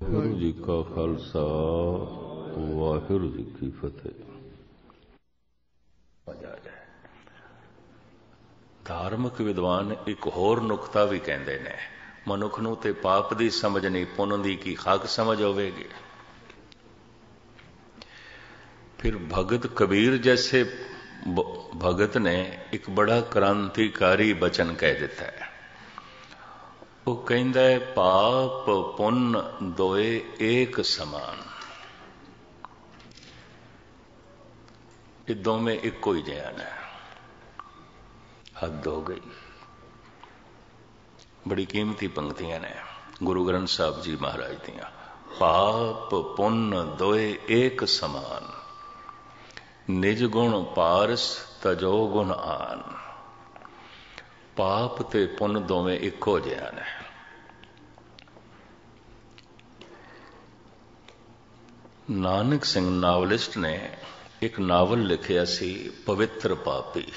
ਵਾਹਿਗੁਰੂ ਜੀ ਕਾ ਖਾਲਸਾ, ਵਾਹਿਗੁਰੂ ਜੀ ਕੀ ਫਤਿਹ। ਧਾਰਮਿਕ ਵਿਦਵਾਨ ਇੱਕ ਹੋਰ ਨੁਕਤਾ ਵੀ ਕਹਿੰਦੇ ਨੇ, ਮਨੁੱਖ ਨੂੰ ਤੇ ਪਾਪ ਦੀ ਸਮਝ ਨਹੀਂ, ਪੁੰਨ ਦੀ ਕੀ ਹੱਕ ਸਮਝ ਹੋਵੇਗੀ? ਫਿਰ ਭਗਤ ਕਬੀਰ ਜੈਸੇ ਭਗਤ ਨੇ ਇੱਕ ਬੜਾ ਕ੍ਰਾਂਤੀਕਾਰੀ ਬਚਨ ਕਹਿ ਦਿੱਤਾ ਹੈ। ਉਹ ਕਹਿੰਦਾ ਹੈ, ਪਾਪ ਪੁੰਨ ਦੋਏ ਏਕ ਸਮਾਨ। ਇਹ ਦੋਵੇਂ ਇੱਕੋ ਹੀ ਜਿਹਾ ਨੇ ਹੱਦ ਹੋ ਗਈ। ਬੜੀ ਕੀਮਤੀ ਪੰਕਤੀਆਂ ਨੇ ਗੁਰੂ ਗ੍ਰੰਥ ਸਾਹਿਬ ਜੀ ਮਹਾਰਾਜ ਦੀਆਂ। ਪਾਪ ਪੁੰਨ ਦੋਏ ਏਕ ਸਮਾਨ। ਨਿਜ ਗੁਣ ਪਾਰਸ ਤਜੋ ਗੁਣ ਆਨ। ਪਾਪ ਤੇ ਪੁੰਨ ਦੋਵੇਂ ਇੱਕੋ ਜਿਹਾ ਨੇ ਨਾਨਕ ਸਿੰਘ ਨਾਵਲਿਸਟ ਨੇ ਇੱਕ ਨਾਵਲ ਲਿਖਿਆ ਸੀ, ਪਵਿੱਤਰ ਪਾਪੀ,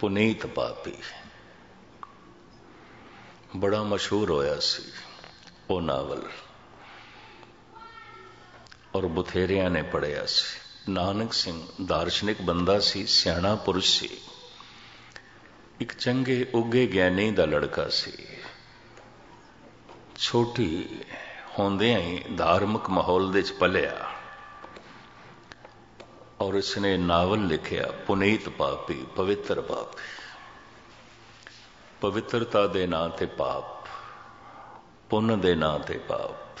ਪੁਨੀਤ ਪਾਪੀ। ਬੜਾ ਮਸ਼ਹੂਰ ਹੋਇਆ ਸੀ ਉਹ ਨਾਵਲ। ਔਰ ਬਥੇਰਿਆਂ ਨੇ ਪੜਿਆ ਸੀ। ਨਾਨਕ ਸਿੰਘ ਦਾਰਸ਼ਨਿਕ ਬੰਦਾ ਸੀ, ਸਿਆਣਾ ਪੁਰਸ਼ ਸੀ। ਇੱਕ ਚੰਗੇ ਉੱਗੇ ਗਿਆਨੀ ਦਾ ਲੜਕਾ ਸੀ। ਛੋਟੀ ਹੁੰਦਿਆਂ ਹੀ ਧਾਰਮਿਕ ਮਾਹੌਲ ਦੇ ਵਿੱਚ ਪਲਿਆ ਔਰ ਇਸਨੇ ਨਾਵਲ ਲਿਖਿਆ, ਪੁਨੀਤ ਪਾਪੀ, ਪਵਿੱਤਰ ਪਾਪੀ। ਪਵਿੱਤਰਤਾ ਦੇ ਨਾਂ ਤੇ ਪਾਪ, ਪੁੰਨ ਦੇ ਨਾਂ ਤੇ ਪਾਪ।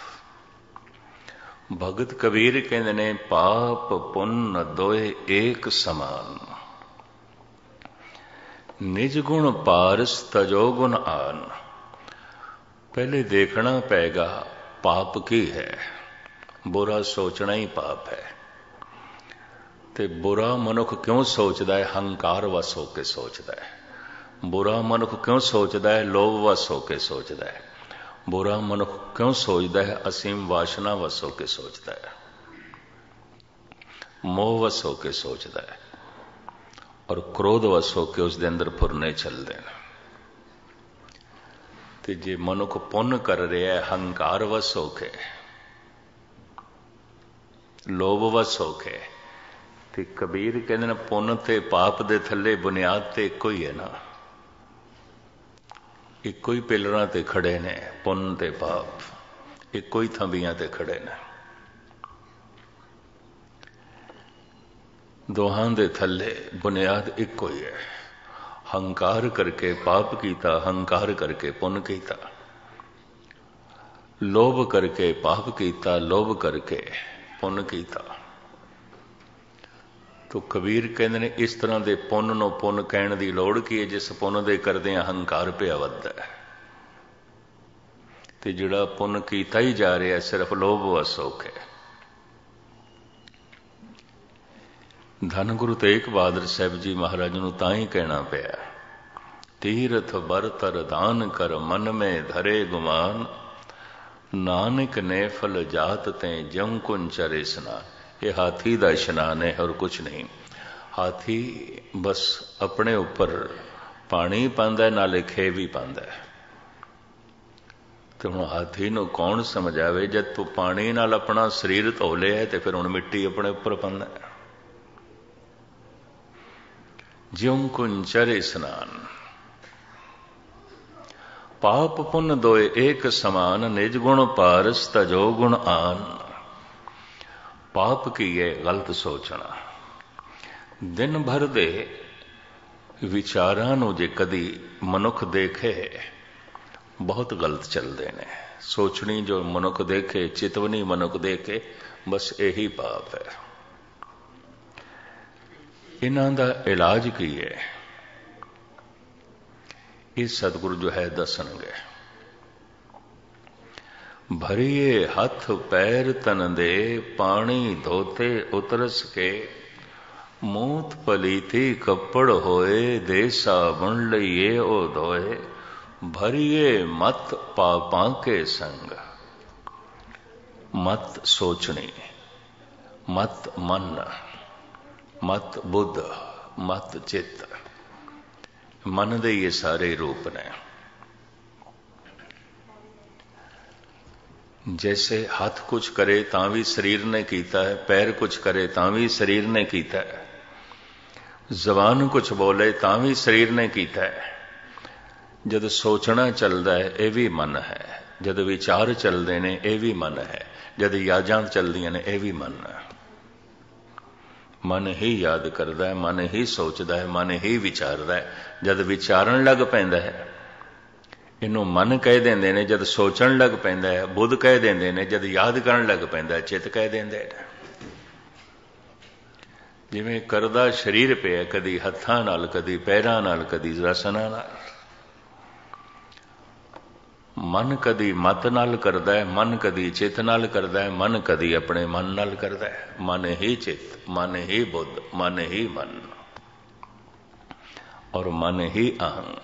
ਭਗਤ ਕਬੀਰ ਕਹਿੰਦੇ ਨੇ, ਪਾਪ, ਪੁੰਨ ਦੋਏ ਏਕ ਸਮਾਨ। ਨਿਜ ਗੁਣ ਪਾਰਸ ਤਜੋ ਗੁਣ ਆਨ। ਪਹਿਲੇ ਦੇਖਣਾ ਪਏਗਾ ਪਾਪ ਕੀ ਹੈ, ਬੁਰਾ ਸੋਚਣਾ ਹੀ ਪਾਪ ਹੈ। ਤੇ ਬੁਰਾ ਮਨੁੱਖ ਕਿਉਂ ਸੋਚਦਾ ਹੈ, ਹੰਕਾਰ ਵਸ ਹੋ ਕੇ ਸੋਚਦਾ ਹੈ। ਬੁਰਾ ਮਨੁੱਖ ਕਿਉਂ ਸੋਚਦਾ ਹੈ, ਲੋਭ ਵਸ ਹੋ ਕੇ ਸੋਚਦਾ ਹੈ। ਬੁਰਾ ਮਨੁੱਖ ਕਿਉਂ ਸੋਚਦਾ ਹੈ, ਅਸੀਮ ਵਾਸ਼ਨਾ ਵਸ ਹੋ ਕੇ ਸੋਚਦਾ ਹੈ। ਮੋਹ ਵਸ ਹੋ ਕੇ ਸੋਚਦਾ ਹੈ। ਔਰ ਕ੍ਰੋਧ ਵਸ ਹੋ ਕੇ ਉਸ ਦੇ ਅੰਦਰ ਫੁਰਨੇ ਚੱਲਦੇ ਨੇ। ਤੇ ਜੇ ਮਨੁੱਖ ਪੁੰਨ ਕਰ ਰਿਹਾ ਹੈ, ਹੰਕਾਰ ਵਸ ਹੋ ਕੇ, ਲੋਭ ਵਸ ਹੋ ਕੇ, ਤੇ ਕਬੀਰ ਕਹਿੰਦੇ ਨੇ, ਪੁੰਨ ਤੇ ਪਾਪ ਦੇ ਥੱਲੇ ਬੁਨਿਆਦ ਤੇ ਇੱਕੋ ਹੀ ਹੈ ਨਾ। ਇੱਕੋ ਹੀ ਪਿਲਰਾਂ ਤੇ ਖੜੇ ਨੇ, ਪੁੰਨ ਤੇ ਪਾਪ, ਇੱਕੋ ਹੀ ਥੰਬੀਆਂ ਤੇ ਖੜੇ ਨੇ। ਦੋਹਾਂ ਦੇ ਥੱਲੇ ਬੁਨਿਆਦ ਇੱਕੋ ਹੀ ਹੈ। ਹੰਕਾਰ ਕਰਕੇ ਪਾਪ ਕੀਤਾ, ਹੰਕਾਰ ਕਰਕੇ ਪੁੰਨ ਕੀਤਾ। ਲੋਭ ਕਰਕੇ ਪਾਪ ਕੀਤਾ, ਲੋਭ ਕਰਕੇ ਪੁੰਨ ਕੀਤਾ। ਤੋ ਕਬੀਰ ਕਹਿੰਦੇ ਨੇ, ਇਸ ਤਰ੍ਹਾਂ ਦੇ ਪੁੰਨ ਨੂੰ ਪੁੰਨ ਕਹਿਣ ਦੀ ਲੋੜ ਕੀ ਹੈ? ਜਿਸ ਪੁੰਨ ਦੇ ਕਰਦੇ ਹੰਕਾਰ ਪਿਆ ਵੱਧਦਾ ਹੈ। ਤੇ ਜਿਹੜਾ ਪੁੰਨ ਕੀਤਾ ਹੀ ਜਾ ਰਿਹਾ ਸਿਰਫ ਲੋਭ ਵਸੋਖ ਹੈ। ਧੰਨ ਗੁਰੂ ਤੇਗ ਬਹਾਦਰ ਸਾਹਿਬ ਜੀ ਮਹਾਰਾਜ ਨੂੰ ਤਾਂ ਹੀ ਕਹਿਣਾ ਪਿਆ ਤੀਰਥ ਬਰਤਰ ਦਾਨ ਕਰ ਮਨ ਮੇ ਧਰੇ ਗੁਮਾਨ, ਨਾਨਕ ਨੇ ਫਲ ਜਾਤ ਤੇ ਜਮ ਕੁੰਨ ਚਰੇ ਸਨਾਨ। ਇਹ ਹਾਥੀ ਦਾ ਇਸ਼ਨਾਨ ਹੈ, ਹੋਰ ਕੁਝ ਨਹੀਂ। ਹਾਥੀ ਬਸ ਆਪਣੇ ਉੱਪਰ ਪਾਣੀ ਪਾਉਂਦਾ ਨਾਲੇ ਖੇ ਵੀ ਪਾਉਂਦਾ ਤੇ ਹੁਣ ਹਾਥੀ ਨੂੰ ਕੌਣ ਸਮਝਾਵੇ, ਜਦ ਤੂੰ ਪਾਣੀ ਨਾਲ ਆਪਣਾ ਸਰੀਰ ਧੋ ਲਿਆ ਤੇ ਫਿਰ ਹੁਣ ਮਿੱਟੀ ਆਪਣੇ ਉੱਪਰ ਪਾਉਂਦਾ ਜਿਉਂ ਕੁੰਚਰ ਇਸਨਾਨ ਪਾਪ ਪੁੰਨ ਦੋਏ ਏਕ ਸਮਾਨ, ਨਿਜ ਗੁਣ ਪਾਰਸ ਤਜੋ ਗੁਣ ਆਨ। ਪਾਪ ਕੀ ਹੈ ਗਲਤ ਸੋਚਣਾ। ਦਿਨ ਭਰ ਦੇ ਵਿਚਾਰਾਂ ਨੂੰ ਜੇ ਕਦੀ ਮਨੁੱਖ ਦੇਖੇ, ਬਹੁਤ ਗਲਤ ਚੱਲਦੇ ਨੇ। ਸੋਚਣੀ ਜੋ ਮਨੁੱਖ ਦੇਖੇ, ਚਿਤਵਨੀ ਮਨੁੱਖ ਦੇਖੇ, ਬਸ ਇਹੀ ਪਾਪ ਹੈ। ਇਹਨਾਂ ਦਾ ਇਲਾਜ ਕੀ ਹੈ? ਇਹ ਸਤਿਗੁਰੂ ਜੋ ਹੈ ਦੱਸਣਗੇ। ਭਰੀਏ ਹੱਥ ਪੈਰ ਤਨ ਦੇ, ਪਾਣੀ ਧੋਤੇ ਉਤਰਸ ਕੇ। ਮੂਤ ਪਲੀਤੀ ਕੱਪੜ ਹੋਏ ਦੇ ਸਾਬਣ ਲਈਏ ਉਹ ਧੋਏ। ਭਰੀਏ ਮਤ ਪਾਪਾਂ ਕੇ ਸੰਗ। ਮਤ ਸੋਚਣੀ, ਮਤ ਮਨ ਮਤ ਬੁੱਧ, ਮਤ ਚਿੱਤ। ਮਨ ਦੇ ਇਹ ਸਾਰੇ ਰੂਪ ਨੇ। ਜੈਸੇ ਹੱਥ ਕੁਝ ਕਰੇ ਤਾਂ ਵੀ ਸਰੀਰ ਨੇ ਕੀਤਾ ਹੈ, ਪੈਰ ਕੁਝ ਕਰੇ ਤਾਂ ਵੀ ਸਰੀਰ ਨੇ ਕੀਤਾ ਹੈ। ਜ਼ਬਾਨ ਕੁਝ ਬੋਲੇ ਤਾਂ ਵੀ ਸਰੀਰ ਨੇ ਕੀਤਾ ਹੈ। ਜਦ ਸੋਚਣਾ ਚੱਲਦਾ ਹੈ, ਇਹ ਵੀ ਮਨ ਹੈ। ਜਦ ਵਿਚਾਰ ਚੱਲਦੇ ਨੇ, ਇਹ ਵੀ ਮਨ ਹੈ। ਜਦ ਯਾਦਾਂ ਚੱਲਦੀਆਂ ਨੇ, ਇਹ ਵੀ ਮਨ ਹੈ। ਮਨ ਹੀ ਯਾਦ ਕਰਦਾ ਹੈ, ਮਨ ਹੀ ਸੋਚਦਾ ਹੈ, ਮਨ ਹੀ ਵਿਚਾਰਦਾ ਹੈ। ਜਦ ਵਿਚਾਰਨ ਲੱਗ ਪੈਂਦਾ ਹੈ, ਇਹਨੂੰ ਮਨ ਕਹਿ ਦਿੰਦੇ ਨੇ, ਜਦ ਸੋਚਣ ਲੱਗ ਪੈਂਦਾ ਹੈ, ਬੁੱਧ ਕਹਿ ਦਿੰਦੇ ਨੇ, ਜਦ ਯਾਦ ਕਰਨ ਲੱਗ ਪੈਂਦਾ ਹੈ, ਚਿੱਤ ਕਹਿ ਦਿੰਦਾ ਨੇ ਜਿਵੇਂ ਕਰਦਾ ਸਰੀਰ ਪਿਆ, ਕਦੀ ਹੱਥਾਂ ਨਾਲ, ਕਦੀ ਪੈਰਾਂ ਨਾਲ, ਕਦੀ ਰਸਨਾਂ ਨਾਲ। ਮਨ ਕਦੀ ਮਤ ਨਾਲ ਕਰਦਾ ਹੈ, ਮਨ ਕਦੀ ਚਿਤ ਨਾਲ ਕਰਦਾ ਹੈ, ਮਨ ਕਦੀ ਆਪਣੇ ਮਨ ਨਾਲ ਕਰਦਾ ਹੈ। ਮਨ ਹੀ ਚਿੱਤ, ਮਨ ਹੀ ਬੁੱਧ, ਮਨ ਹੀ ਮਨ। ਔਰ ਮਨ ਹੀ ਅਹੰ।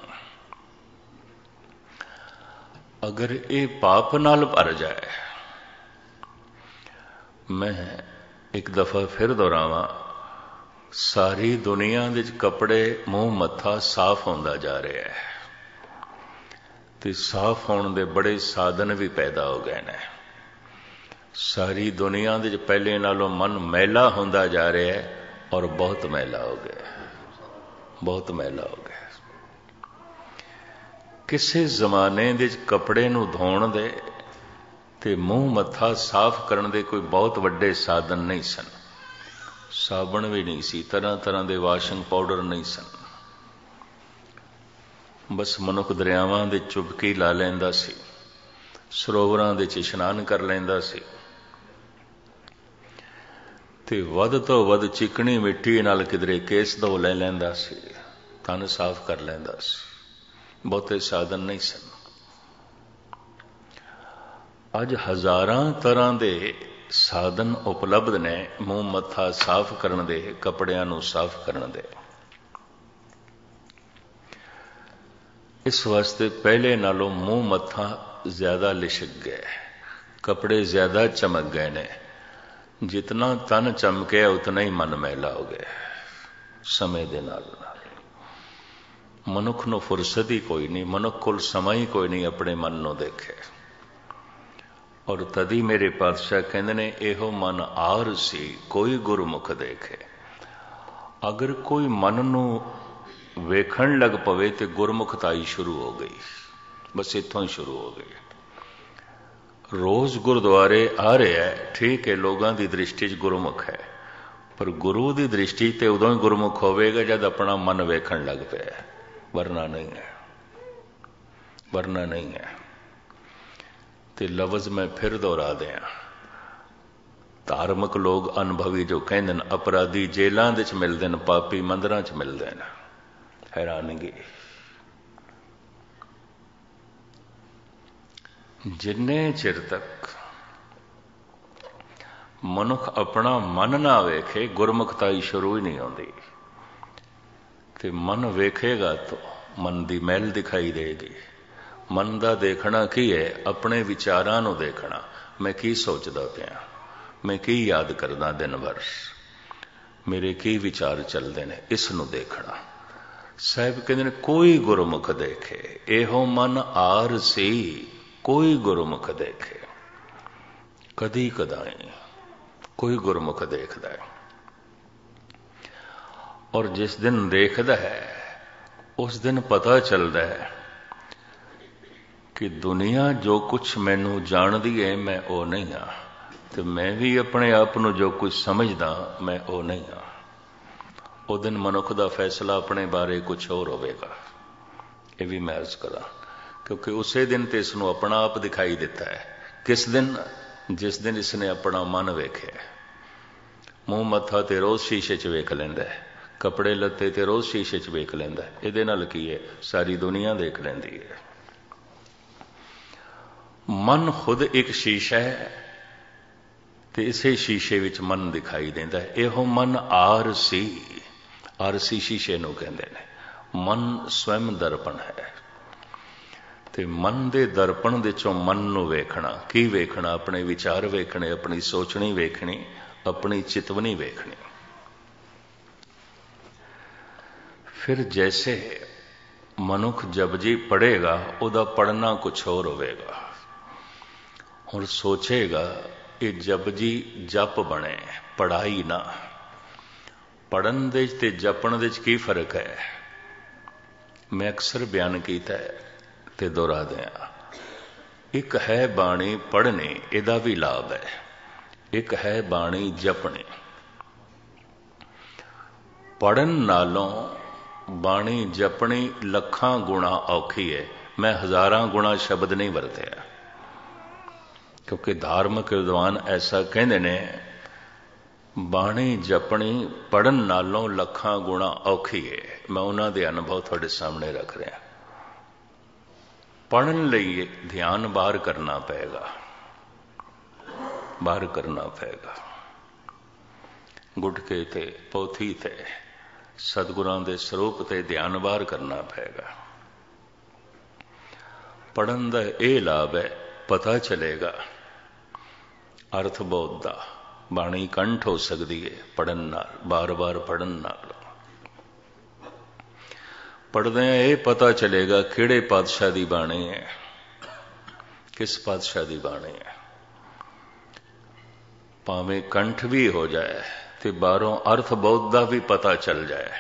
ਅਗਰ ਇਹ ਪਾਪ ਨਾਲ ਭਰ ਜਾਏ, ਮੈਂ ਇੱਕ ਦਫਾ ਫਿਰ ਦੁਹਰਾਵਾਂ, ਸਾਰੀ ਦੁਨੀਆ ਦੇ ਵਿੱਚ ਕੱਪੜੇ ਮੂੰਹ ਮੱਥਾ ਸਾਫ਼ ਹੁੰਦਾ ਜਾ ਰਿਹਾ ਹੈ। ਤੇ ਸਾਫ਼ ਹੋਣ ਦੇ ਬੜੇ ਸਾਧਨ ਵੀ ਪੈਦਾ ਹੋ ਗਏ ਨੇ। ਸਾਰੀ ਦੁਨੀਆ ਦੇ ਵਿੱਚ ਪਹਿਲੇ ਨਾਲੋਂ ਮਨ ਮੈਲਾ ਹੁੰਦਾ ਜਾ ਰਿਹਾ ਹੈ ਔਰ ਬਹੁਤ ਮੈਲਾ ਹੋ ਗਿਆ ਬਹੁਤ ਮੈਲਾ ਹੋ ਗਿਆ ਕਿਸੇ ਜ਼ਮਾਨੇ ਦੇ ਵਿੱਚ ਕੱਪੜੇ ਨੂੰ ਧੋਣ ਦੇ ਤੇ ਮੂੰਹ ਮੱਥਾ ਸਾਫ਼ ਕਰਨ ਦੇ ਕੋਈ ਬਹੁਤ ਵੱਡੇ ਸਾਧਨ ਨਹੀਂ ਸਨ। ਸਾਬਣ ਵੀ ਨਹੀਂ ਸੀ ਤਰ੍ਹਾਂ ਤਰ੍ਹਾਂ ਦੇ ਵਾਸ਼ਿੰਗ ਪਾਊਡਰ ਨਹੀਂ ਸਨ। ਬਸ ਮਨੁੱਖ ਦਰਿਆਵਾਂ ਦੇ ਚੁਬਕੀ ਲਾ ਲੈਂਦਾ ਸੀ। ਸਰੋਵਰਾਂ ਦੇ ਚ ਇਸ਼ਨਾਨ ਕਰ ਲੈਂਦਾ ਸੀ। ਤੇ ਵੱਧ ਤੋਂ ਵੱਧ ਚਿਕਣੀ ਮਿੱਟੀ ਨਾਲ ਕਿਧਰੇ ਕੇਸ ਧੋ ਲੈ ਲੈਂਦਾ ਸੀ, ਤਨ ਸਾਫ਼ ਕਰ ਲੈਂਦਾ ਸੀ। ਬਹੁਤੇ ਸਾਧਨ ਨਹੀਂ ਸਨ। ਅੱਜ ਹਜ਼ਾਰਾਂ ਤਰ੍ਹਾਂ ਦੇ ਸਾਧਨ ਉਪਲਬਧ ਨੇ ਮੂੰਹ ਮੱਥਾ ਸਾਫ਼ ਕਰਨ ਦੇ, ਕੱਪੜਿਆਂ ਨੂੰ ਸਾਫ਼ ਕਰਨ ਦੇ। ਇਸ ਵਾਸਤੇ ਪਹਿਲੇ ਨਾਲੋਂ ਮੂੰਹ ਮੱਥਾ ਜ਼ਿਆਦਾ ਲਿਸ਼ਕ ਗਿਆ ਕਪੜੇ ਜ਼ਿਆਦਾ ਚਮਕ ਗਏ ਨੇ। ਜਿਤਨਾ ਤਨ ਚਮਕਿਆ, ਉਤਨਾ ਹੀ ਮਨ ਮਹਿਲਾ ਹੋ ਗਿਆ ਸਮੇਂ ਦੇ ਨਾਲ ਨਾਲ। ਮਨੁੱਖ ਨੂੰ ਫੁਰਸਤ ਹੀ ਕੋਈ ਨਹੀਂ, ਮਨੁੱਖ ਕੋਲ ਸਮਾਂ ਹੀ ਕੋਈ ਨਹੀਂ ਆਪਣੇ ਮਨ ਨੂੰ ਦੇਖੇ। ਔਰ ਤਦੀ ਮੇਰੇ ਪਾਤਸ਼ਾਹ ਕਹਿੰਦੇ ਨੇ, ਇਹੋ ਮਨ ਆਰ ਸੀ, ਕੋਈ ਗੁਰਮੁਖ ਦੇਖੇ। ਅਗਰ ਕੋਈ ਮਨ ਨੂੰ ਵੇਖਣ ਲੱਗ ਪਵੇ ਤੇ ਗੁਰਮੁਖਤਾਈ ਸ਼ੁਰੂ ਹੋ ਗਈ। ਬਸ ਇੱਥੋਂ ਹੀ ਸ਼ੁਰੂ ਹੋ ਗਈ। ਰੋਜ਼ ਗੁਰਦੁਆਰੇ ਆ ਰਿਹਾ ਹੈ, ਠੀਕ ਹੈ, ਲੋਕਾਂ ਦੀ ਦ੍ਰਿਸ਼ਟੀ 'ਚ ਗੁਰਮੁਖ ਹੈ। ਪਰ ਗੁਰੂ ਦੀ ਦ੍ਰਿਸ਼ਟੀ ਤੇ ਉਦੋਂ ਹੀ ਗੁਰਮੁਖ ਹੋਵੇਗਾ ਜਦ ਆਪਣਾ ਮਨ ਵੇਖਣ ਲੱਗ ਪਿਆ ਵਰਨਾ ਨਹੀਂ ਹੈ। ਵਰਨਾ ਨਹੀਂ ਹੈ। ਤੇ ਲਫ਼ਜ਼ ਮੈਂ ਫਿਰ ਦੁਹਰਾ ਦਿਆਂ। ਧਾਰਮਿਕ ਲੋਕ ਅਨੁਭਵੀ ਜੋ ਕਹਿੰਦੇ ਨੇ, ਅਪਰਾਧੀ ਜੇਲਾਂ ਦੇ ਵਿੱਚ ਮਿਲਦੇ ਨੇ, ਪਾਪੀ ਮੰਦਰਾਂ 'ਚ ਮਿਲਦੇ ਨੇ। ਹੈਰਾਨਗੀ ਜਿੰਨੇ ਚਿਰ ਤੱਕ ਮਨੁੱਖ ਆਪਣਾ ਮਨ ਨਾ ਵੇਖੇ ਗੁਰਮੁਖਤਾਈ ਸ਼ੁਰੂ ਹੀ ਨਹੀਂ ਆਉਂਦੀ। ਤੇ ਮਨ ਵੇਖੇਗਾ ਤਾਂ ਮਨ ਦੀ ਮਹਿਲ ਦਿਖਾਈ ਦੇਗੀ। ਮਨ ਦਾ ਦੇਖਣਾ ਕੀ ਹੈ? ਆਪਣੇ ਵਿਚਾਰਾਂ ਨੂੰ ਦੇਖਣਾ। ਮੈਂ ਕੀ ਸੋਚਦਾ ਪਿਆ? ਮੈਂ ਕੀ ਯਾਦ ਕਰਦਾ ਦਿਨ ਭਰ? ਮੇਰੇ ਕੀ ਵਿਚਾਰ ਚੱਲਦੇ ਨੇ? ਇਸ ਨੂੰ ਦੇਖਣਾ। ਸਾਹਿਬ ਕਹਿੰਦੇ ਨੇ, ਕੋਈ ਗੁਰਮੁਖ ਦੇਖੇ। ਇਹੋ ਮਨ ਆਰ ਸੀ, ਕੋਈ ਗੁਰਮੁਖ ਦੇਖੇ। ਕਦੀ ਕਦਾਈ ਕੋਈ ਗੁਰਮੁਖ ਦੇਖਦਾ ਹੈ। ਔਰ ਜਿਸ ਦਿਨ ਦੇਖਦਾ ਹੈ, ਉਸ ਦਿਨ ਪਤਾ ਚੱਲਦਾ ਹੈ ਕਿ ਦੁਨੀਆ ਜੋ ਕੁਝ ਮੈਨੂੰ ਜਾਣਦੀ ਹੈ ਮੈਂ ਉਹ ਨਹੀਂ ਹਾਂ। ਤੇ ਮੈਂ ਵੀ ਆਪਣੇ ਆਪ ਨੂੰ ਜੋ ਕੁਝ ਸਮਝਦਾ, ਮੈਂ ਉਹ ਨਹੀਂ ਹਾਂ। ਉਹ ਦਿਨ ਮਨੁੱਖ ਦਾ ਫੈਸਲਾ ਆਪਣੇ ਬਾਰੇ ਕੁਝ ਹੋਰ ਹੋਵੇਗਾ। ਇਹ ਵੀ ਮੈਂ ਅਰਜ਼ ਕਰਾਂ, ਕਿਉਂਕਿ ਉਸੇ ਦਿਨ ਤੇ ਇਸ ਨੂੰ ਆਪਣਾ ਆਪ ਦਿਖਾਈ ਦਿੱਤਾ ਹੈ। ਕਿਸ ਦਿਨ? ਜਿਸ ਦਿਨ ਇਸ ਨੇ ਆਪਣਾ ਮਨ ਵੇਖਿਆ ਮੂੰਹ ਮੱਥਾ ਤੇ ਰੋਜ਼ ਸ਼ੀਸ਼ੇ 'ਚ ਵੇਖ ਲੈਂਦਾ ਹੈ। ਕੱਪੜੇ ਲੱਤੇ ਤੇ ਰੋਜ਼ ਸ਼ੀਸ਼ੇ 'ਚ ਵੇਖ ਲੈਂਦਾ ਇਹਦੇ ਨਾਲ ਕੀ ਹੈ? ਸਾਰੀ ਦੁਨੀਆ ਦੇਖ ਲੈਂਦੀ ਹੈ। ਮਨ ਖੁਦ ਇੱਕ ਸ਼ੀਸ਼ਾ ਹੈ ਤੇ ਇਸੇ ਸ਼ੀਸ਼ੇ ਵਿੱਚ ਮਨ ਦਿਖਾਈ ਦਿੰਦਾ ਹੈ। ਇਹੋ ਮਨ ਆਰ ਸੀ। ਆਰਸੀ ਸ਼ੀਸ਼ੇ ਨੂੰ ਕਹਿੰਦੇ ਨੇ, ਮਨ ਸਵੈਮ ਦਰਪਣ ਹੈ। ਤੇ ਮਨ ਦੇ ਦਰਪਣ ਦੇ ਚੋਂ ਮਨ ਨੂੰ ਵੇਖਣਾ, ਕੀ ਵੇਖਣਾ? ਆਪਣੇ ਵਿਚਾਰ ਵੇਖਣੇ, ਆਪਣੀ ਸੋਚਣੀ ਵੇਖਣੀ, ਆਪਣੀ ਚਿਤਵਨੀ ਵੇਖਣੀ। ਫਿਰ ਜੈਸੇ ਮਨੁੱਖ ਜਬ ਪੜੇਗਾ ਉਹਦਾ ਪੜਨਾ ਕੁਛ ਹੋਰ ਹੋਵੇਗਾ। ਹੁਣ ਸੋਚੇਗਾ, ਇਹ ਜਪਜੀ ਜਪ ਬਣੇ ਪੜਾਈ ਨਾ। ਪੜਨ ਦੇ ਤੇ ਜਪਣ ਦੇ ਵਿੱਚ ਕੀ ਫ਼ਰਕ ਹੈ? ਮੈਂ ਅਕਸਰ ਬਿਆਨ ਕੀਤਾ ਹੈ ਤੇ ਦੁਹਰਾ ਦਿਆਂ। ਇੱਕ ਹੈ ਬਾਣੀ ਪੜ੍ਹਨੀ, ਇਹਦਾ ਵੀ ਲਾਭ ਹੈ। ਇੱਕ ਹੈ ਬਾਣੀ ਜਪਣੀ। ਪੜਨ ਨਾਲੋਂ ਬਾਣੀ ਜਪਣੀ ਲੱਖਾਂ ਗੁਣਾ ਔਖੀ ਹੈ। ਮੈਂ ਹਜ਼ਾਰਾਂ ਗੁਣਾ ਸ਼ਬਦ ਨਹੀਂ ਵਰਤਿਆ। ਕਿਉਂਕਿ ਧਾਰਮਿਕ ਵਿਦਵਾਨ ਐਸਾ ਕਹਿੰਦੇ ਨੇ ਬਾਣੀ ਜਪਣੀ ਪੜਨ ਨਾਲੋਂ ਲੱਖਾਂ ਗੁਣਾ ਔਖੀ ਹੈ ਮੈਂ ਉਹਨਾਂ ਦੇ ਅਨੁਭਵ ਤੁਹਾਡੇ ਸਾਹਮਣੇ ਰੱਖ ਰਿਹਾ। ਪੜਨ ਲਈ ਧਿਆਨ ਬਾਹਰ ਕਰਨਾ ਪਏਗਾ। ਬਾਹਰ ਕਰਨਾ ਪਏਗਾ। ਗੁਟਕੇ ਤੇ, ਪੋਥੀ ਤੇ, ਸਤਿਗੁਰਾਂ ਦੇ ਸਰੂਪ ਤੇ ਧਿਆਨ ਬਾਹਰ ਕਰਨਾ ਪਏਗਾ। ਪੜਨ ਦਾ ਇਹ ਲਾਭ ਹੈ, ਪਤਾ ਚਲੇਗਾ। ਅਰਥ ਬੋਧ ਦਾ ਬਾਣੀ ਕੰਠ ਹੋ ਸਕਦੀ ਹੈ ਪੜਨ ਨਾਲ, ਬਾਰ-ਬਾਰ ਪੜਨ ਨਾਲ। ਪੜਦੇ ਆ, ਇਹ ਪਤਾ ਚਲੇਗਾ ਕਿਹੜੇ ਪਾਤਸ਼ਾਹ ਦੀ ਬਾਣੀ ਹੈ ਕਿਸ ਪਾਤਸ਼ਾਹ ਦੀ ਬਾਣੀ ਹੈ ਭਾਵੇਂ ਕੰਠ ਵੀ ਹੋ ਜਾਏ ਤੇ ਬਾਹਰੋਂ ਅਰਥ ਬਹੁਤ ਦਾ ਵੀ ਪਤਾ ਚੱਲ ਜਾਏ,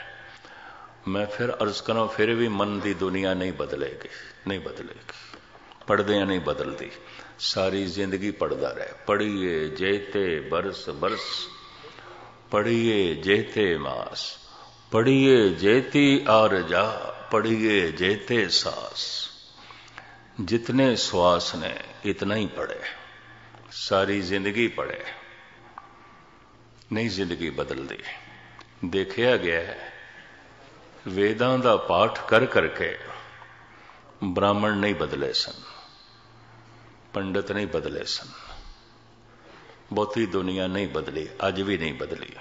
ਮੈਂ ਫਿਰ ਅਰਜ਼ ਕਰਾਂ ਫਿਰ ਵੀ ਮਨ ਦੀ ਦੁਨੀਆ ਨਹੀਂ ਬਦਲੇਗੀ ਨਹੀਂ ਬਦਲੇਗੀ। ਪੜਦੇ ਆ, ਨਹੀਂ ਬਦਲਦੀ। ਸਾਰੀ ਜ਼ਿੰਦਗੀ ਪੜਦਾ ਰਹੇ ਪੜੀਏ ਜੇਤੇ ਬਰਸ ਬਰਸ ਪੜੀਏ ਜੇਤੇ ਮਾਸ ਪੜੀਏ ਜੇਤੀ ਆਰਜਾ ਪੜੀਏ ਜੇਤੇ ਸਾਸ जितने श्वास ने इतना ही पढ़े सारी जिंदगी पढ़े ਨਹੀਂ ਜ਼ਿੰਦਗੀ ਬਦਲਦੀ ਦੇਖਿਆ ਗਿਆ ਹੈ ਵੇਦਾਂ ਦਾ ਪਾਠ ਕਰ ਕਰਕੇ ਬ੍ਰਾਹਮਣ ਨਹੀਂ ਬਦਲੇ ਸਨ ਪੰਡਤ ਨਹੀਂ ਬਦਲੇ ਸਨ ਬਹੁਤੀ ਦੁਨੀਆ ਨਹੀਂ ਬਦਲੀ ਅੱਜ ਵੀ ਨਹੀਂ ਬਦਲੀ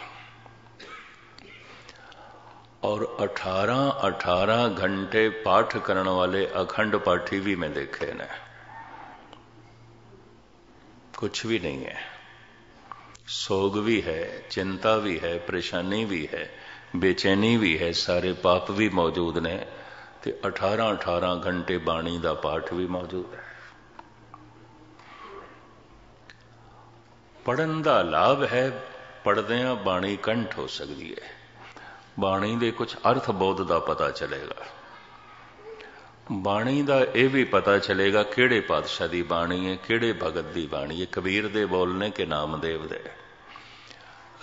और 18 18 घंटे पाठ करने वाले अखंड पाठी भी मैं देखे ने कुछ भी नहीं है सोग भी है चिंता भी है परेशानी भी है बेचैनी भी है सारे पाप भी मौजूद ने ਤੇ 18 18 ਘੰਟੇ ਬਾਣੀ ਦਾ ਪਾਠ ਵੀ ਮੌਜੂਦ ਹੈ ਪੜਨ ਦਾ ਲਾਭ ਹੈ ਪੜਦਿਆਂ ਬਾਣੀ ਕੰਠ ਹੋ ਸਕਦੀ ਹੈ। ਬਾਣੀ ਦੇ ਕੁਝ ਅਰਥ ਬੋਧ ਦਾ ਪਤਾ ਚੱਲੇਗਾ। ਬਾਣੀ ਦਾ ਇਹ ਵੀ ਪਤਾ ਚੱਲੇਗਾ ਕਿਹੜੇ ਪਾਤਸ਼ਾਹ ਦੀ ਬਾਣੀ ਹੈ, ਕਿਹੜੇ ਭਗਤ ਦੀ ਬਾਣੀ ਹੈ, ਕਬੀਰ ਦੇ ਬੋਲਨੇ ਕਿ ਨਾਮਦੇਵ ਦੇ?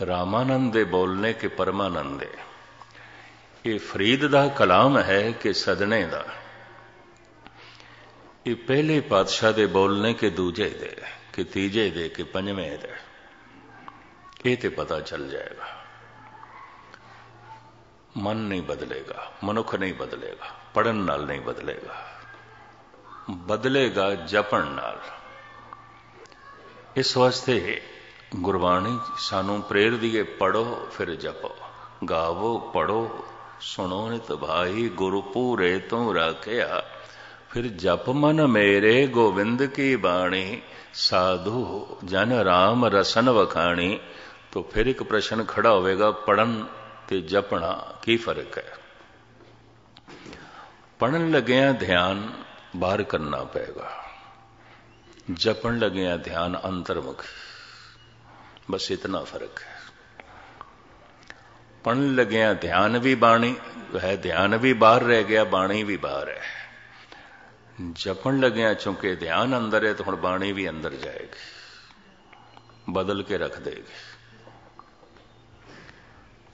ਰਾਮਾਨੰਦ ਦੇ ਬੋਲਨੇ ਕਿ ਪਰਮਾਨੰਦ ਦੇ? ਇਹ ਫਰੀਦ ਦਾ ਕਲਾਮ ਹੈ ਕਿ ਸਦਨੇ ਦਾ? ਇਹ ਪਹਿਲੇ ਪਾਤਸ਼ਾਹ ਦੇ ਬੋਲਨੇ ਕਿ ਦੂਜੇ ਦੇ? ਕਿ ਤੀਜੇ ਦੇ ਕਿ ਪੰਜਵੇਂ ਦੇ। ਇਹ ਤੇ ਪਤਾ ਚੱਲ ਜਾਏਗਾ। ਮਨ ਨਹੀਂ ਬਦਲੇਗਾ, ਮਨੁੱਖ ਨਹੀਂ ਬਦਲੇਗਾ ਪੜਨ ਨਾਲ ਨਹੀਂ ਬਦਲੇਗਾ। ਬਦਲੇਗਾ ਜਪਣ ਨਾਲ। ਇਸ ਵਾਸਤੇ ਗੁਰਬਾਣੀ ਸਾਨੂੰ ਪ੍ਰੇਰਦੀ ਹੈ ਪੜੋ ਫਿਰ ਜਪੋ। ਗਾਵੋ ਪੜੋ ਸੁਣੋ ਨਿਤ ਭਾਈ ਗੁਰੂ ਪੂਰੇ ਤੋਂ ਰਾਖਿਆ। ਫਿਰ ਜਪ ਮਨ ਮੇਰੇ ਗੋਬਿੰਦ ਕੀ ਬਾਣੀ? ਸਾਧੂ ਜਨ ਰਾਮ ਰਸਨ ਵਖਾਣੀ। ਤੋਂ ਫਿਰ ਇੱਕ ਪ੍ਰਸ਼ਨ ਖੜਾ ਹੋਵੇਗਾ, ਪੜਨ ਤੇ ਜਪਣਾ ਕੀ ਫ਼ਰਕ ਹੈ? ਪੜਨ ਲੱਗਿਆਂ ਧਿਆਨ ਬਾਹਰ ਕਰਨਾ ਪਏਗਾ। ਜਪਣ ਲੱਗਿਆਂ ਧਿਆਨ ਅੰਤਰਮੁਖ। ਬਸ ਇਤਨਾ ਫ਼ਰਕ ਹੈ। ਪੜਨ ਲੱਗਿਆਂ ਧਿਆਨ ਵੀ ਬਾਣੀ, ਹੈ ਧਿਆਨ ਵੀ ਬਾਹਰ ਰਹਿ ਗਿਆ, ਬਾਣੀ ਵੀ ਬਾਹਰ ਹੈ। ਜਪਣ ਲੱਗਿਆ ਚੁੰਕੇ ਧਿਆਨ ਅੰਦਰ ਹੈ ਤਾਂ ਹੁਣ ਬਾਣੀ ਵੀ ਅੰਦਰ ਜਾਏਗੀ। ਬਦਲ ਕੇ ਰੱਖ ਦੇਗੀ।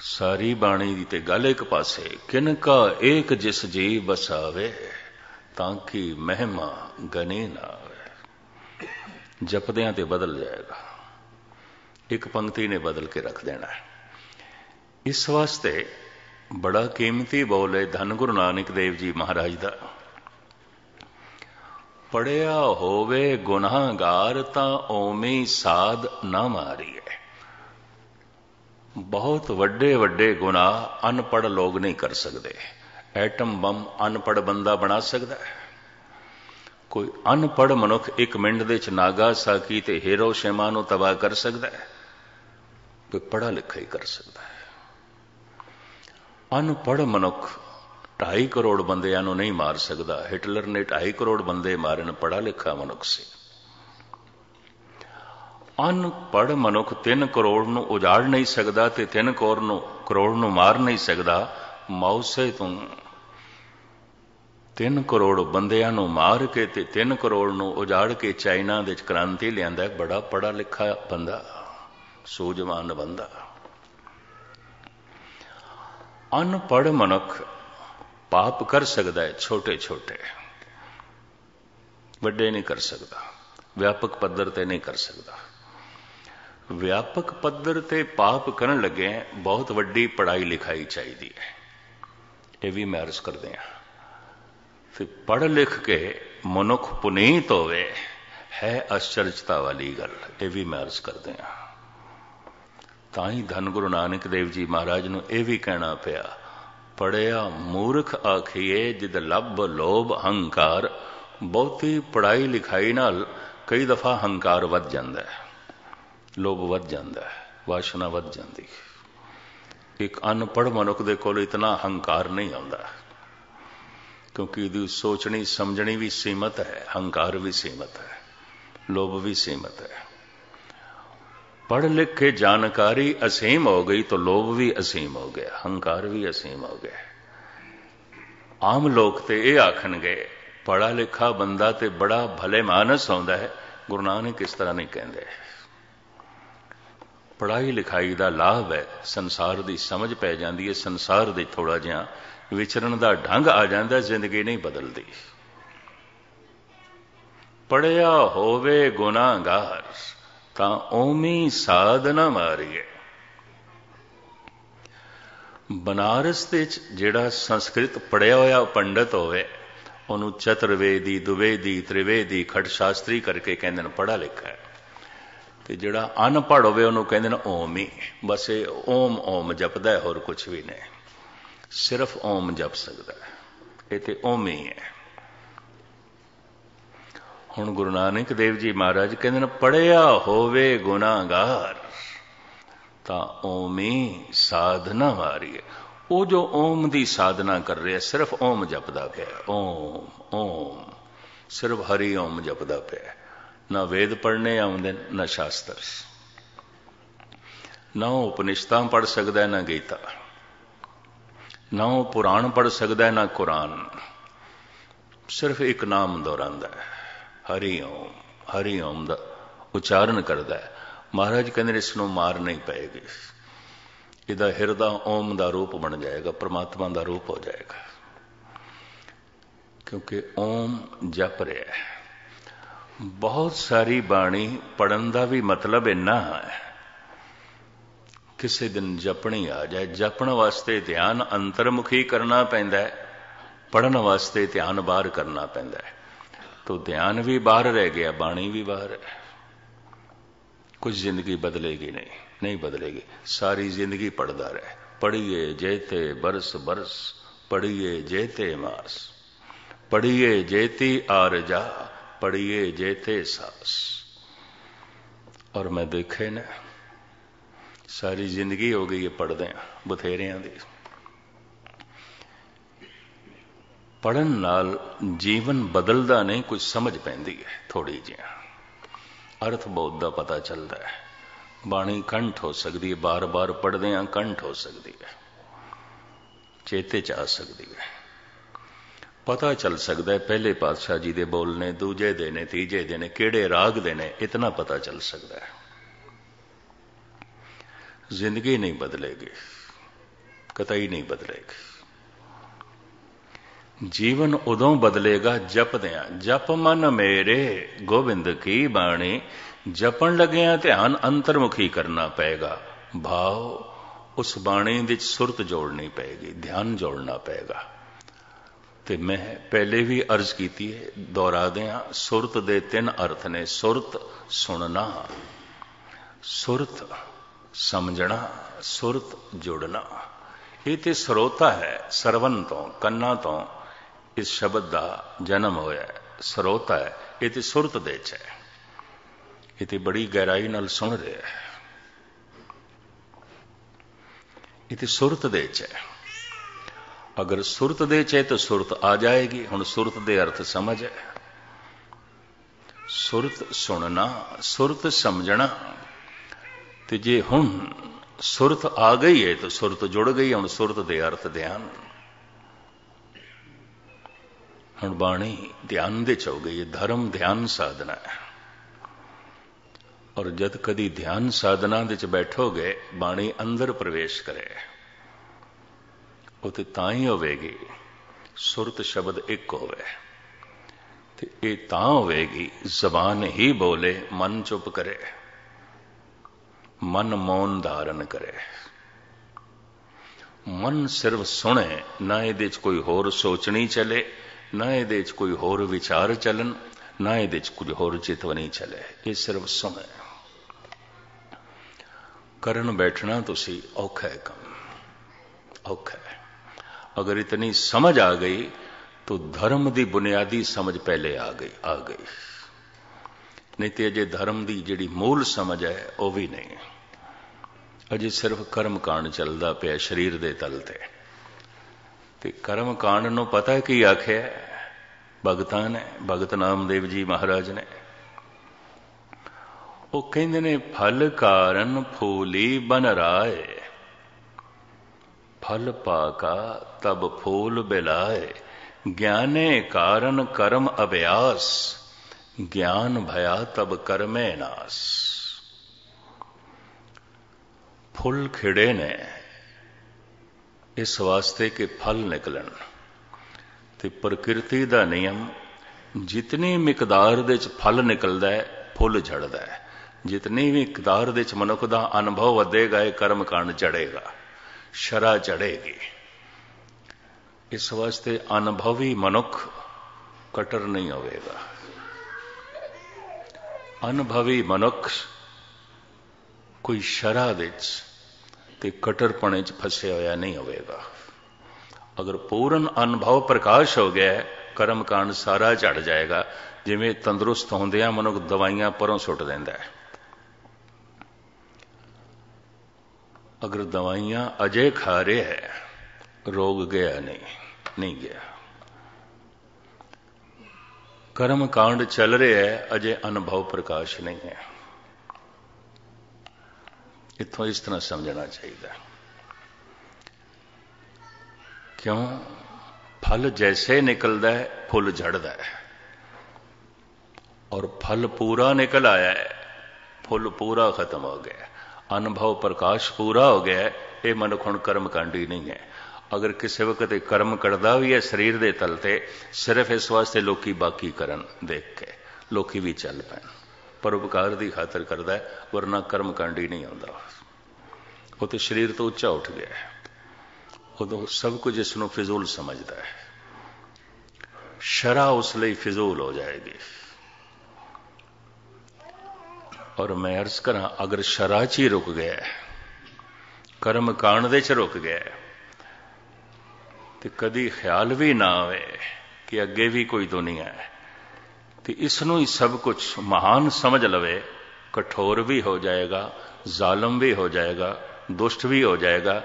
ਸਾਰੀ ਬਾਣੀ ਦੀ ਤੇ ਗੱਲ ਇੱਕ ਪਾਸੇ, ਕਿਨ ਕਾ ਏਕ ਜਿਸ ਜੀ ਬਸਾਵੇ ਤਾਂ ਕਿ ਮਹਿਮਾ ਗਨੇ ਨਾ ਆਵੇ। ਜਪਦਿਆਂ ਤੇ ਬਦਲ ਜਾਏਗਾ। ਇੱਕ ਪੰਕਤੀ ਨੇ ਬਦਲ ਕੇ ਰੱਖ ਦੇਣਾ ਹੈ। ਇਸ ਵਾਸਤੇ ਬੜਾ ਕੀਮਤੀ ਬੋਲ ਹੈ ਧੰਨ ਗੁਰੂ ਨਾਨਕ ਦੇਵ ਜੀ ਮਹਾਰਾਜ ਦਾ। ਪੜਿਆ ਹੋਵੇ ਗੁਨਾਹਗਾਰ ਤਾਂ ਓਵੇਂ ਸਾਧ ਨਾ ਮਾਰੀਏ। ਬਹੁਤ ਵੱਡੇ ਵੱਡੇ ਗੁਨਾਹ ਅਨਪੜ ਲੋਕ ਨਹੀਂ ਕਰ ਸਕਦੇ। ਐਟਮ ਬੰਮ ਅਨਪੜ ਬੰਦਾ ਬਣਾ ਸਕਦਾ ਹੈ। ਕੋਈ ਅਨਪੜ ਮਨੁੱਖ ਇੱਕ ਮਿੰਟ ਦੇ ਚ ਨਾਗਾਸਾਕੀ ਤੇ ਹੀਰੋਸ਼ੀਮਾ ਨੂੰ ਤਬਾਹ ਕਰ ਸਕਦਾ ਹੈ। ਕੋਈ ਪੜਾ ਲਿਖਾ ਹੀ ਕਰ ਸਕਦਾ ਹੈ। ਅਨਪੜ ਮਨੁੱਖ 2.5 ਕਰੋੜ ਬੰਦਿਆਂ ਨੂੰ ਨਹੀਂ ਮਾਰ ਸਕਦਾ। ਹਿਟਲਰ ਨੇ 2.5 ਕਰੋੜ ਬੰਦੇ ਮਾਰਨ ਪੜਾ ਲਿਖਾ ਮਨੁੱਖ ਸੀ। ਅਨਪੜ ਮਨੁੱਖ 3 ਕਰੋੜ ਨੂੰ ਉਜਾੜ ਨਹੀਂ ਸਕਦਾ ਤੇ 3 ਕਰੋੜ ਨੂੰ ਕਰੋੜ ਨੂੰ ਮਾਰ ਨਹੀਂ ਸਕਦਾ। ਮੌਸੇ ਤੋਂ 3 ਕਰੋੜ ਬੰਦਿਆਂ ਨੂੰ ਮਾਰ ਕੇ ਤੇ 3 ਕਰੋੜ ਨੂੰ ਉਜਾੜ ਕੇ ਚਾਈਨਾ ਦੇ ਵਿੱਚ ਕ੍ਰਾਂਤੀ ਲਿਆਂਦਾ ਬੜਾ ਪੜਾ ਲਿਖਾ ਬੰਦਾ, ਸੂਝਵਾਨ ਬੰਦਾ। ਅਨਪੜ ਮਨੁੱਖ ਪਾਪ ਕਰ ਸਕਦਾ ਹੈ, ਛੋਟੇ ਛੋਟੇ। ਵੱਡੇ ਨਹੀਂ ਕਰ ਸਕਦਾ। ਵਿਆਪਕ ਪੱਧਰ ਤੇ ਨਹੀਂ ਕਰ ਸਕਦਾ। ਵਿਆਪਕ ਪੱਧਰ ਤੇ ਪਾਪ ਕਰਨ ਲੱਗੇ ਬਹੁਤ ਵੱਡੀ ਪੜ੍ਹਾਈ ਲਿਖਾਈ ਚਾਹੀਦੀ ਹੈ। ਇਹ ਵੀ ਮੈਂ ਅਰਜ਼ ਕਰਦੇ ਹਾਂ। ਫਿਰ ਪੜ੍ਹ ਲਿਖ ਕੇ ਮਨੁੱਖ ਪੁਨੀਤ ਹੋਵੇ, ਹੈ ਅਚਰਜਤਾ ਵਾਲੀ ਗੱਲ। ਇਹ ਵੀ ਮੈਂ ਅਰਜ਼ ਕਰਦੇ ਹਾਂ। ਤਾਂ ਹੀ ਧੰਨ ਗੁਰੂ ਨਾਨਕ ਦੇਵ ਜੀ ਮਹਾਰਾਜ ਨੂੰ ਇਹ ਵੀ ਕਹਿਣਾ ਪਿਆ ਪੜਿਆ, ਮੂਰਖ ਆਖੀਏ ਜਿਦ ਲੱਭ ਲੋਭ ਹੰਕਾਰ। ਬਹੁਤੀ ਪੜਾਈ ਲਿਖਾਈ ਨਾਲ ਕਈ ਦਫਾ ਹੰਕਾਰ ਵੱਧ ਜਾਂਦਾ ਹੈ। ਲੋਭ ਵੱਧ ਜਾਂਦਾ ਹੈ, ਵਾਸ਼ਨਾ ਵੱਧ ਜਾਂਦੀ ਹੈ। ਇੱਕ ਅਨਪੜ੍ਹ ਮਨੁੱਖ ਦੇ ਕੋਲ ਇਤਨਾ ਹੰਕਾਰ ਨਹੀਂ ਆਉਂਦਾ। ਕਿਉਂਕਿ ਇਹਦੀ ਸੋਚਣੀ, ਸਮਝਣੀ ਵੀ ਸੀਮਤ ਹੈ, ਹੰਕਾਰ ਵੀ ਸੀਮਤ ਹੈ, ਲੋਭ ਵੀ ਸੀਮਤ ਹੈ। ਪੜ੍ਹ लिख के जानकारी असीम हो गई तो लोभ ਵੀ ਅਸੀਮ ਹੋ ਗਿਆ, ਹੰਕਾਰ ਵੀ ਅਸੀਮ ਹੋ ਗਿਆ। ਆਮ ਲੋਕ ਤੇ ਇਹ ਆਖਣਗੇ ਪੜਾ ਲਿਖਾ ਬੰਦਾ ਤੇ ਬੜਾ ਭਲੇ ਮਾਨਸ ਹੁੰਦਾ ਹੈ, ਗੁਰੂ ਨਾਨਕ ਇਸ ਤਰ੍ਹਾਂ ਨਹੀਂ ਕਹਿੰਦੇ। ਪੜਾਈ ਲਿਖਾਈ ਦਾ ਲਾਭ ਹੈ, ਸੰਸਾਰ ਦੀ ਸਮਝ ਪੈ ਜਾਂਦੀ ਹੈ, ਸੰਸਾਰ ਦੇ ਥੋੜਾ ਜਿਹਾ ਵਿਚਰਨ ਦਾ ਢੰਗ ਆ ਜਾਂਦਾ, ਜ਼ਿੰਦਗੀ ਨਹੀਂ ਬਦਲਦੀ। ਪੜਿਆ ਹੋਵੇ ਗੁਨਾਹਗਾਰ ਤਾਂ ਓਮੀ ਸਾਧ ਨਾ ਮਾਰੀਏ। ਬਨਾਰਸ ਦੇ ਜਿਹੜਾ ਸੰਸਕ੍ਰਿਤ ਪੜਿਆ ਹੋਇਆ ਪੰਡਤ ਹੋਵੇ, ਉਹਨੂੰ ਚਤੁਰਵੇਦੀ, ਦੁਵੇਦੀ, ਤ੍ਰਿਵੇਦੀ ਖੜ ਸ਼ਾਸਤਰੀ ਕਰਕੇ ਕਹਿੰਦੇ ਨੇ ਪੜਾ ਲਿਖਾ ਹੈ। ਤੇ ਜਿਹੜਾ ਅਨਪੜ ਹੋਵੇ, ਉਹਨੂੰ ਕਹਿੰਦੇ ਨੇ ਓਮ ਹੀ। ਬਸ ਇਹ ਓਮ ਓਮ ਜਪਦਾ ਹੋਰ ਕੁਝ ਵੀ ਨਹੀਂ। ਸਿਰਫ ਓਮ ਜਪ ਸਕਦਾ ਹੈ। ਇਹ ਤੇ ਓਮ ਹੀ ਹੈ। ਹੁਣ ਗੁਰੂ ਨਾਨਕ ਦੇਵ ਜੀ ਮਹਾਰਾਜ ਕਹਿੰਦੇ ਨੇ ਪੜਿਆ ਹੋਵੇ ਗੁਨਾਹਗਾਰ, ਤਾਂ ਓਮੀ ਸਾਧਨਾ ਮਾਰੀਏ ਉਹ ਜੋ ਓਮ ਦੀ ਸਾਧਨਾ ਕਰ ਰਿਹਾ, ਸਿਰਫ ਓਮ ਜਪਦਾ ਪਿਆ। ਓਮ ਓਮ, ਸਿਰਫ ਹਰੀ ਓਮ ਜਪਦਾ ਪਿਆ। ਨਾ ਵੇਦ ਪੜਨੇ ਆਉਂਦੇ, ਨਾ ਸ਼ਾਸਤਰ। ਨਾ ਉਪਨਿਸ਼ਦਾਂ ਪੜ ਸਕਦਾ, ਨਾ ਗੀਤਾ। ਨਾ ਉਹ ਪੁਰਾਣ ਪੜ ਸਕਦਾ, ਨਾ ਕੁਰਾਨ। ਸਿਰਫ ਇੱਕ ਨਾਮ ਦੁਹਰਾਉਂਦਾ ਹੈ। ਹਰੀ ਓਮ ਹਰੀ ਓਮ ਦਾ ਉਚਾਰਨ ਕਰਦਾ ਹੈ। ਮਹਾਰਾਜ ਕਹਿੰਦੇ ਇਸ ਨੂੰ ਮਾਰ ਨਹੀਂ ਪਏਗੀ। ਇਹਦਾ ਹਿਰਦਾ ਓਮ ਦਾ ਰੂਪ ਬਣ ਜਾਏਗਾ, ਪ੍ਰਮਾਤਮਾ ਦਾ ਰੂਪ ਹੋ ਜਾਏਗਾ। ਕਿਉਂਕਿ ਓਮ ਜਪ ਰਿਹਾ ਹੈ। ਬਹੁਤ ਸਾਰੀ ਬਾਣੀ ਪੜਨ ਦਾ ਵੀ ਮਤਲਬ ਇੰਨਾ ਹੈ। ਕਿਸੇ ਦਿਨ ਜਪਣੀ ਆ ਜਾਏ। ਜਪਣ ਵਾਸਤੇ ਧਿਆਨ ਅੰਤਰਮੁਖੀ ਕਰਨਾ ਪੈਂਦਾ ਹੈ। ਪੜਨ ਵਾਸਤੇ ਧਿਆਨ ਬਾਹਰ ਕਰਨਾ ਪੈਂਦਾ ਹੈ। तो ध्यान भी बाहर रह गया बाणी भी बाहर है कुछ जिंदगी बदलेगी नहीं नहीं बदलेगी सारी जिंदगी पढ़ता रहे पढ़िए जेते बरस बरस पढ़िए जेते मास पढ़िए जेती आर जा पढ़िए जेते सास और मैं देखे न सारी जिंदगी हो गई है पढ़दे बथेरिया की ਪੜਨ ਨਾਲ ਜੀਵਨ ਬਦਲਦਾ ਨਹੀਂ, ਕੁਝ ਸਮਝ ਪੈਂਦੀ ਹੈ ਥੋੜੀ ਜਿਹੀ ਅਰਥ ਬਹੁਤ ਦਾ ਪਤਾ ਚੱਲਦਾ ਹੈ। ਬਾਣੀ ਕੰਠ ਹੋ ਸਕਦੀ ਹੈ, ਬਾਰ-ਬਾਰ ਪੜਦੇ ਆਂ ਕੰਠ ਹੋ ਸਕਦੀ ਹੈ। ਚੇਤੇ ਚ ਆ ਸਕਦੀ ਹੈ। ਪਤਾ ਚੱਲ ਸਕਦਾ ਹੈ, ਪਹਿਲੇ ਪਾਤਸ਼ਾਹ ਜੀ ਦੇ ਬੋਲ ਨੇ, ਦੂਜੇ ਦੇ ਨੇ, ਤੀਜੇ ਦੇ ਨੇ, ਕਿਹੜੇ ਰਾਗ ਦੇ ਨੇ, ਇਤਨਾ ਪਤਾ ਚੱਲ ਸਕਦਾ ਹੈ। ਜ਼ਿੰਦਗੀ ਨਹੀਂ ਬਦਲੇਗੀ, ਕਤਈ ਨਹੀਂ ਬਦਲੇਗੀ। ਜੀਵਨ ਉਦੋਂ ਬਦਲੇਗਾ ਜਪਦਿਆਂ। ਜਪ ਮਨ ਮੇਰੇ, ਗੋਬਿੰਦ ਕੀ ਬਾਣੀ? ਜਪਣ ਲੱਗਿਆਂ ਧਿਆਨ ਅੰਤਰਮੁਖੀ ਕਰਨਾ ਪਏਗਾ। ਭਾਵ ਉਸ ਬਾਣੀ ਵਿੱਚ ਸੁਰਤ ਜੋੜਨੀ ਪਏਗੀ, ਧਿਆਨ ਜੋੜਨਾ ਪਏਗਾ। ਤੇ ਮੈਂ ਪਹਿਲੇ ਵੀ ਅਰਜ਼ ਕੀਤੀ ਹੈ ਦੁਹਰਾ ਦਿਆਂ ਸੁਰਤ ਦੇ ਤਿੰਨ ਅਰਥ ਨੇ, ਸੁਰਤ ਸੁਣਨਾ, ਸੁਰਤ ਸਮਝਣਾ, ਸੁਰਤ ਜੁੜਨਾ। ਇਹ ਤੇ ਸਰੋਤਾ ਹੈ ਸਰਵਨ ਤੋਂ, ਕੰਨਾਂ ਤੋਂ ਇਸ ਸ਼ਬਦ ਦਾ ਜਨਮ ਹੋਇਆ ਸਰੋਤਾ ਹੈ, ਇਹ ਤੇ ਸੁਰਤ ਦੇ ਚ ਹੈ। ਇਹ ਤੇ ਬੜੀ ਗਹਿਰਾਈ ਨਾਲ ਸੁਣ ਰਿਹਾ ਹੈ। ਇਹ ਤੇ ਸੁਰਤ ਦੇ ਚ ਹੈ। ਅਗਰ ਸੁਰਤ ਦੇ ਚ ਹੈ ਤਾਂ ਸੁਰਤ ਆ ਜਾਏਗੀ, ਹੁਣ ਸੁਰਤ ਦੇ ਅਰਥ ਸਮਝ ਹੈ। ਸੁਰਤ ਸੁਣਨਾ, ਸੁਰਤ ਸਮਝਣਾ, ਤੇ ਜੇ ਹੁਣ ਸੁਰਤ ਆ ਗਈ ਹੈ ਤਾਂ ਸੁਰਤ ਜੁੜ ਗਈ, ਹੁਣ ਸੁਰਤ ਦੇ ਅਰਥ ਧਿਆਨ। ਹੁਣ ਬਾਣੀ ਧਿਆਨ ਦੇ ਚ ਹੋ ਗਈ ਧਰਮ ਧਿਆਨ ਸਾਧਨਾ ਹੈ। ਔਰ ਜਦ ਕਦੀ ਧਿਆਨ ਸਾਧਨਾ ਦੇ ਚ ਬੈਠੋਗੇ, ਬਾਣੀ ਅੰਦਰ ਪ੍ਰਵੇਸ਼ ਕਰੇ। ਉਹ ਤੇ ਤਾਂ ਹੀ ਹੋਵੇਗੀ, ਸੁਰਤ ਸ਼ਬਦ ਇੱਕ ਹੋਵੇ। ਤੇ ਇਹ ਤਾਂ ਹੋਵੇਗੀ, ਜ਼ਬਾਨ ਹੀ ਬੋਲੇ, ਮਨ ਚੁੱਪ ਕਰੇ। ਮਨ ਮੌਨ ਧਾਰਨ ਕਰੇ। ਮਨ ਸਿਰਫ ਸੁਣੇ, ਨਾ ਇਹਦੇ 'ਚ ਕੋਈ ਹੋਰ ਸੋਚਣੀ ਚਲੇ ਨਾ ਇਹਦੇ 'ਚ ਕੋਈ ਹੋਰ ਵਿਚਾਰ ਚੱਲਣ ਨਾ ਇਹਦੇ 'ਚ ਕੁਝ ਹੋਰ ਚਿਤਵਨੀ ਚਲੇ ਇਹ ਸਿਰਫ ਸੁਣੇ ਕਰਨ ਬੈਠਣਾ ਤੁਸੀਂ ਔਖਾ ਹੈ ਕੰਮ ਔਖਾ ਹੈ ਅਗਰ ਇਤਨੀ ਸਮਝ ਆ ਗਈ तो धर्म ਦੀ ਬੁਨਿਆਦੀ ਸਮਝ ਪਹਿਲੇ ਆ ਗਈ ਆ ਗਈ ਨਹੀਂ ਤੇ ਅਜੇ ਧਰਮ ਦੀ ਜਿਹੜੀ ਮੂਲ ਸਮਝ ਹੈ ਉਹ ਵੀ ਨਹੀਂ ਅਜੇ ਸਿਰਫ ਕਰਮ ਕਾਂਡ ਚੱਲਦਾ ਪਿਆ ਸਰੀਰ ਦੇ ਤਲ ਤੇ ਤੇ ਕਰਮ ਕਾਂਡ ਨੂੰ ਪਤਾ ਕੀ ਆਖਿਆ? ਭਗਤਾਂ ਨੇ, ਭਗਤ ਨਾਮਦੇਵ ਜੀ ਮਹਾਰਾਜ ਨੇ। ਉਹ ਕਹਿੰਦੇ ਨੇ, ਫਲ ਕਾਰਨ ਫੂਲੀ ਬਨ ਰਾਏ। ਫਲ ਪਾਕਾ ਤਬ ਫੂਲ ਬਿਲਾਏ। ਗਿਆਨੇ ਕਾਰਨ ਕਰਮ ਅਭਿਆਸ। ਗਿਆਨ ਭਇਆ ਤਬ ਕਰਮੇ ਨਾਸ। ਫੁੱਲ ਖਿੜੇ ਨੇ। ਇਸ ਵਾਸਤੇ ਕਿ ਫਲ ਨਿਕਲਣ। ਤੇ ਪ੍ਰਕਿਰਤੀ ਦਾ ਨਿਯਮ, ਜਿਤਨੀ ਮਿਕਦਾਰ ਦੇ ਚ ਫਲ ਨਿਕਲਦਾ ਹੈ, ਫੁੱਲ ਝੜਦਾ ਹੈ। ਜਿਤਨੀ ਵੀ ਮਿਕਦਾਰ ਦੇ ਚ ਮਨੁੱਖ ਦਾ ਅਨੁਭਵ ਵਧੇਗਾ, ਇਹ ਕਰਮ ਕਾਂਡ ਚੜੇਗਾ ਸ਼ਰਾ ਚੜੇਗੀ ਇਸ ਵਾਸਤੇ ਅਨੁਭਵੀ ਮਨੁੱਖ ਕਟਰ ਨਹੀਂ ਹੋਵੇਗਾ। ਅਨੁਭਵੀ ਮਨੁੱਖ ਕੋਈ ਸ਼ਰਾ ਵਿੱਚ ਤੇ ਕਟਰਪਣੇ 'ਚ ਫਸਿਆ ਹੋਇਆ ਨਹੀਂ ਹੋਵੇਗਾ। ਅਗਰ ਪੂਰਨ ਅਨੁਭਵ ਪ੍ਰਕਾਸ਼ ਹੋ ਗਿਆ, ਕਰਮ ਕਾਂਡ ਸਾਰਾ ਝੜ ਜਾਏਗਾ, ਜਿਵੇਂ ਤੰਦਰੁਸਤ ਹੁੰਦਿਆਂ ਮਨੁੱਖ ਦਵਾਈਆਂ ਪਰੋਂ ਸੁੱਟ ਦਿੰਦਾ ਹੈ। ਅਗਰ ਦਵਾਈਆਂ ਅਜੇ ਖਾ ਰਿਹਾ ਹੈ, ਰੋਗ ਗਿਆ ਨਹੀਂ ਨਹੀਂ ਗਿਆ। ਕਰਮ ਕਾਂਡ ਚੱਲ ਰਿਹਾ ਹੈ, ਅਜੇ ਅਨੁਭਵ ਪ੍ਰਕਾਸ਼ ਨਹੀਂ ਹੈ। ਇੱਥੋਂ ਇਸ ਤਰ੍ਹਾਂ ਸਮਝਣਾ ਚਾਹੀਦਾ ਕਿਉਂ ਫਲ ਜੈਸੇ ਨਿਕਲਦਾ ਹੈ ਫੁੱਲ ਝੜਦਾ ਹੈ ਔਰ ਫਲ ਪੂਰਾ ਨਿਕਲ ਆਇਆ ਹੈ ਫੁੱਲ ਪੂਰਾ ਖਤਮ ਹੋ ਗਿਆ ਅਨੁਭਵ ਪ੍ਰਕਾਸ਼ ਪੂਰਾ ਹੋ ਗਿਆ ਇਹ ਮਨੁੱਖ ਹੁਣ ਕਰਮ ਕਾਂਡੀ ਨਹੀਂ ਹੈ ਅਗਰ ਕਿਸੇ ਵਕਤ ਇਹ ਕਰਮ ਕਰਦਾ ਵੀ ਹੈ ਸਰੀਰ ਦੇ ਤਲ ਤੇ ਸਿਰਫ ਇਸ ਵਾਸਤੇ ਲੋਕੀ ਬਾਕੀ ਕਰਨ ਦੇਖ ਕੇ ਲੋਕੀ ਵੀ ਚੱਲ ਪੈਣ ਪਰਉਪਕਾਰ ਦੀ ਖਾਤਰ ਕਰਦਾ ਹੈ, ਵਰਨਾ ਕਰਮ ਕਾਂਡੀ ਨਹੀਂ ਆਉਂਦਾ। ਉਹ ਤੇ ਸਰੀਰ ਤੋਂ ਉੱਚਾ ਉੱਠ ਗਿਆ ਹੈ। ਉਦੋਂ ਸਭ ਕੁਝ ਇਸ ਨੂੰ ਫਿਜ਼ੂਲ ਸਮਝਦਾ ਹੈ। ਸ਼ਰਾ ਉਸ ਲਈ ਫਿਜ਼ੂਲ ਹੋ ਜਾਏਗੀ। ਔਰ ਮੈਂ ਅਰਜ਼ ਕਰਾਂ, ਅਗਰ ਸ਼ਰਾ ਚ ਹੀ ਰੁਕ ਗਿਆ ਕਰਮ ਕਾਂਡ ਦੇ ਚ ਰੁਕ ਗਿਆ ਤੇ ਕਦੀ ਖਿਆਲ ਵੀ ਨਾ ਆਵੇ ਕਿ ਅੱਗੇ ਵੀ ਕੋਈ ਦੁਨੀਆ ਹੈ। ਤੇ ਇਸ ਨੂੰ ਹੀ ਸਭ ਕੁਝ ਮਹਾਨ ਸਮਝ ਲਵੇ, ਕਠੋਰ ਵੀ ਹੋ ਜਾਏਗਾ, ਜ਼ਾਲਮ ਵੀ ਹੋ ਜਾਏਗਾ, ਦੁਸ਼ਟ ਵੀ ਹੋ ਜਾਏਗਾ,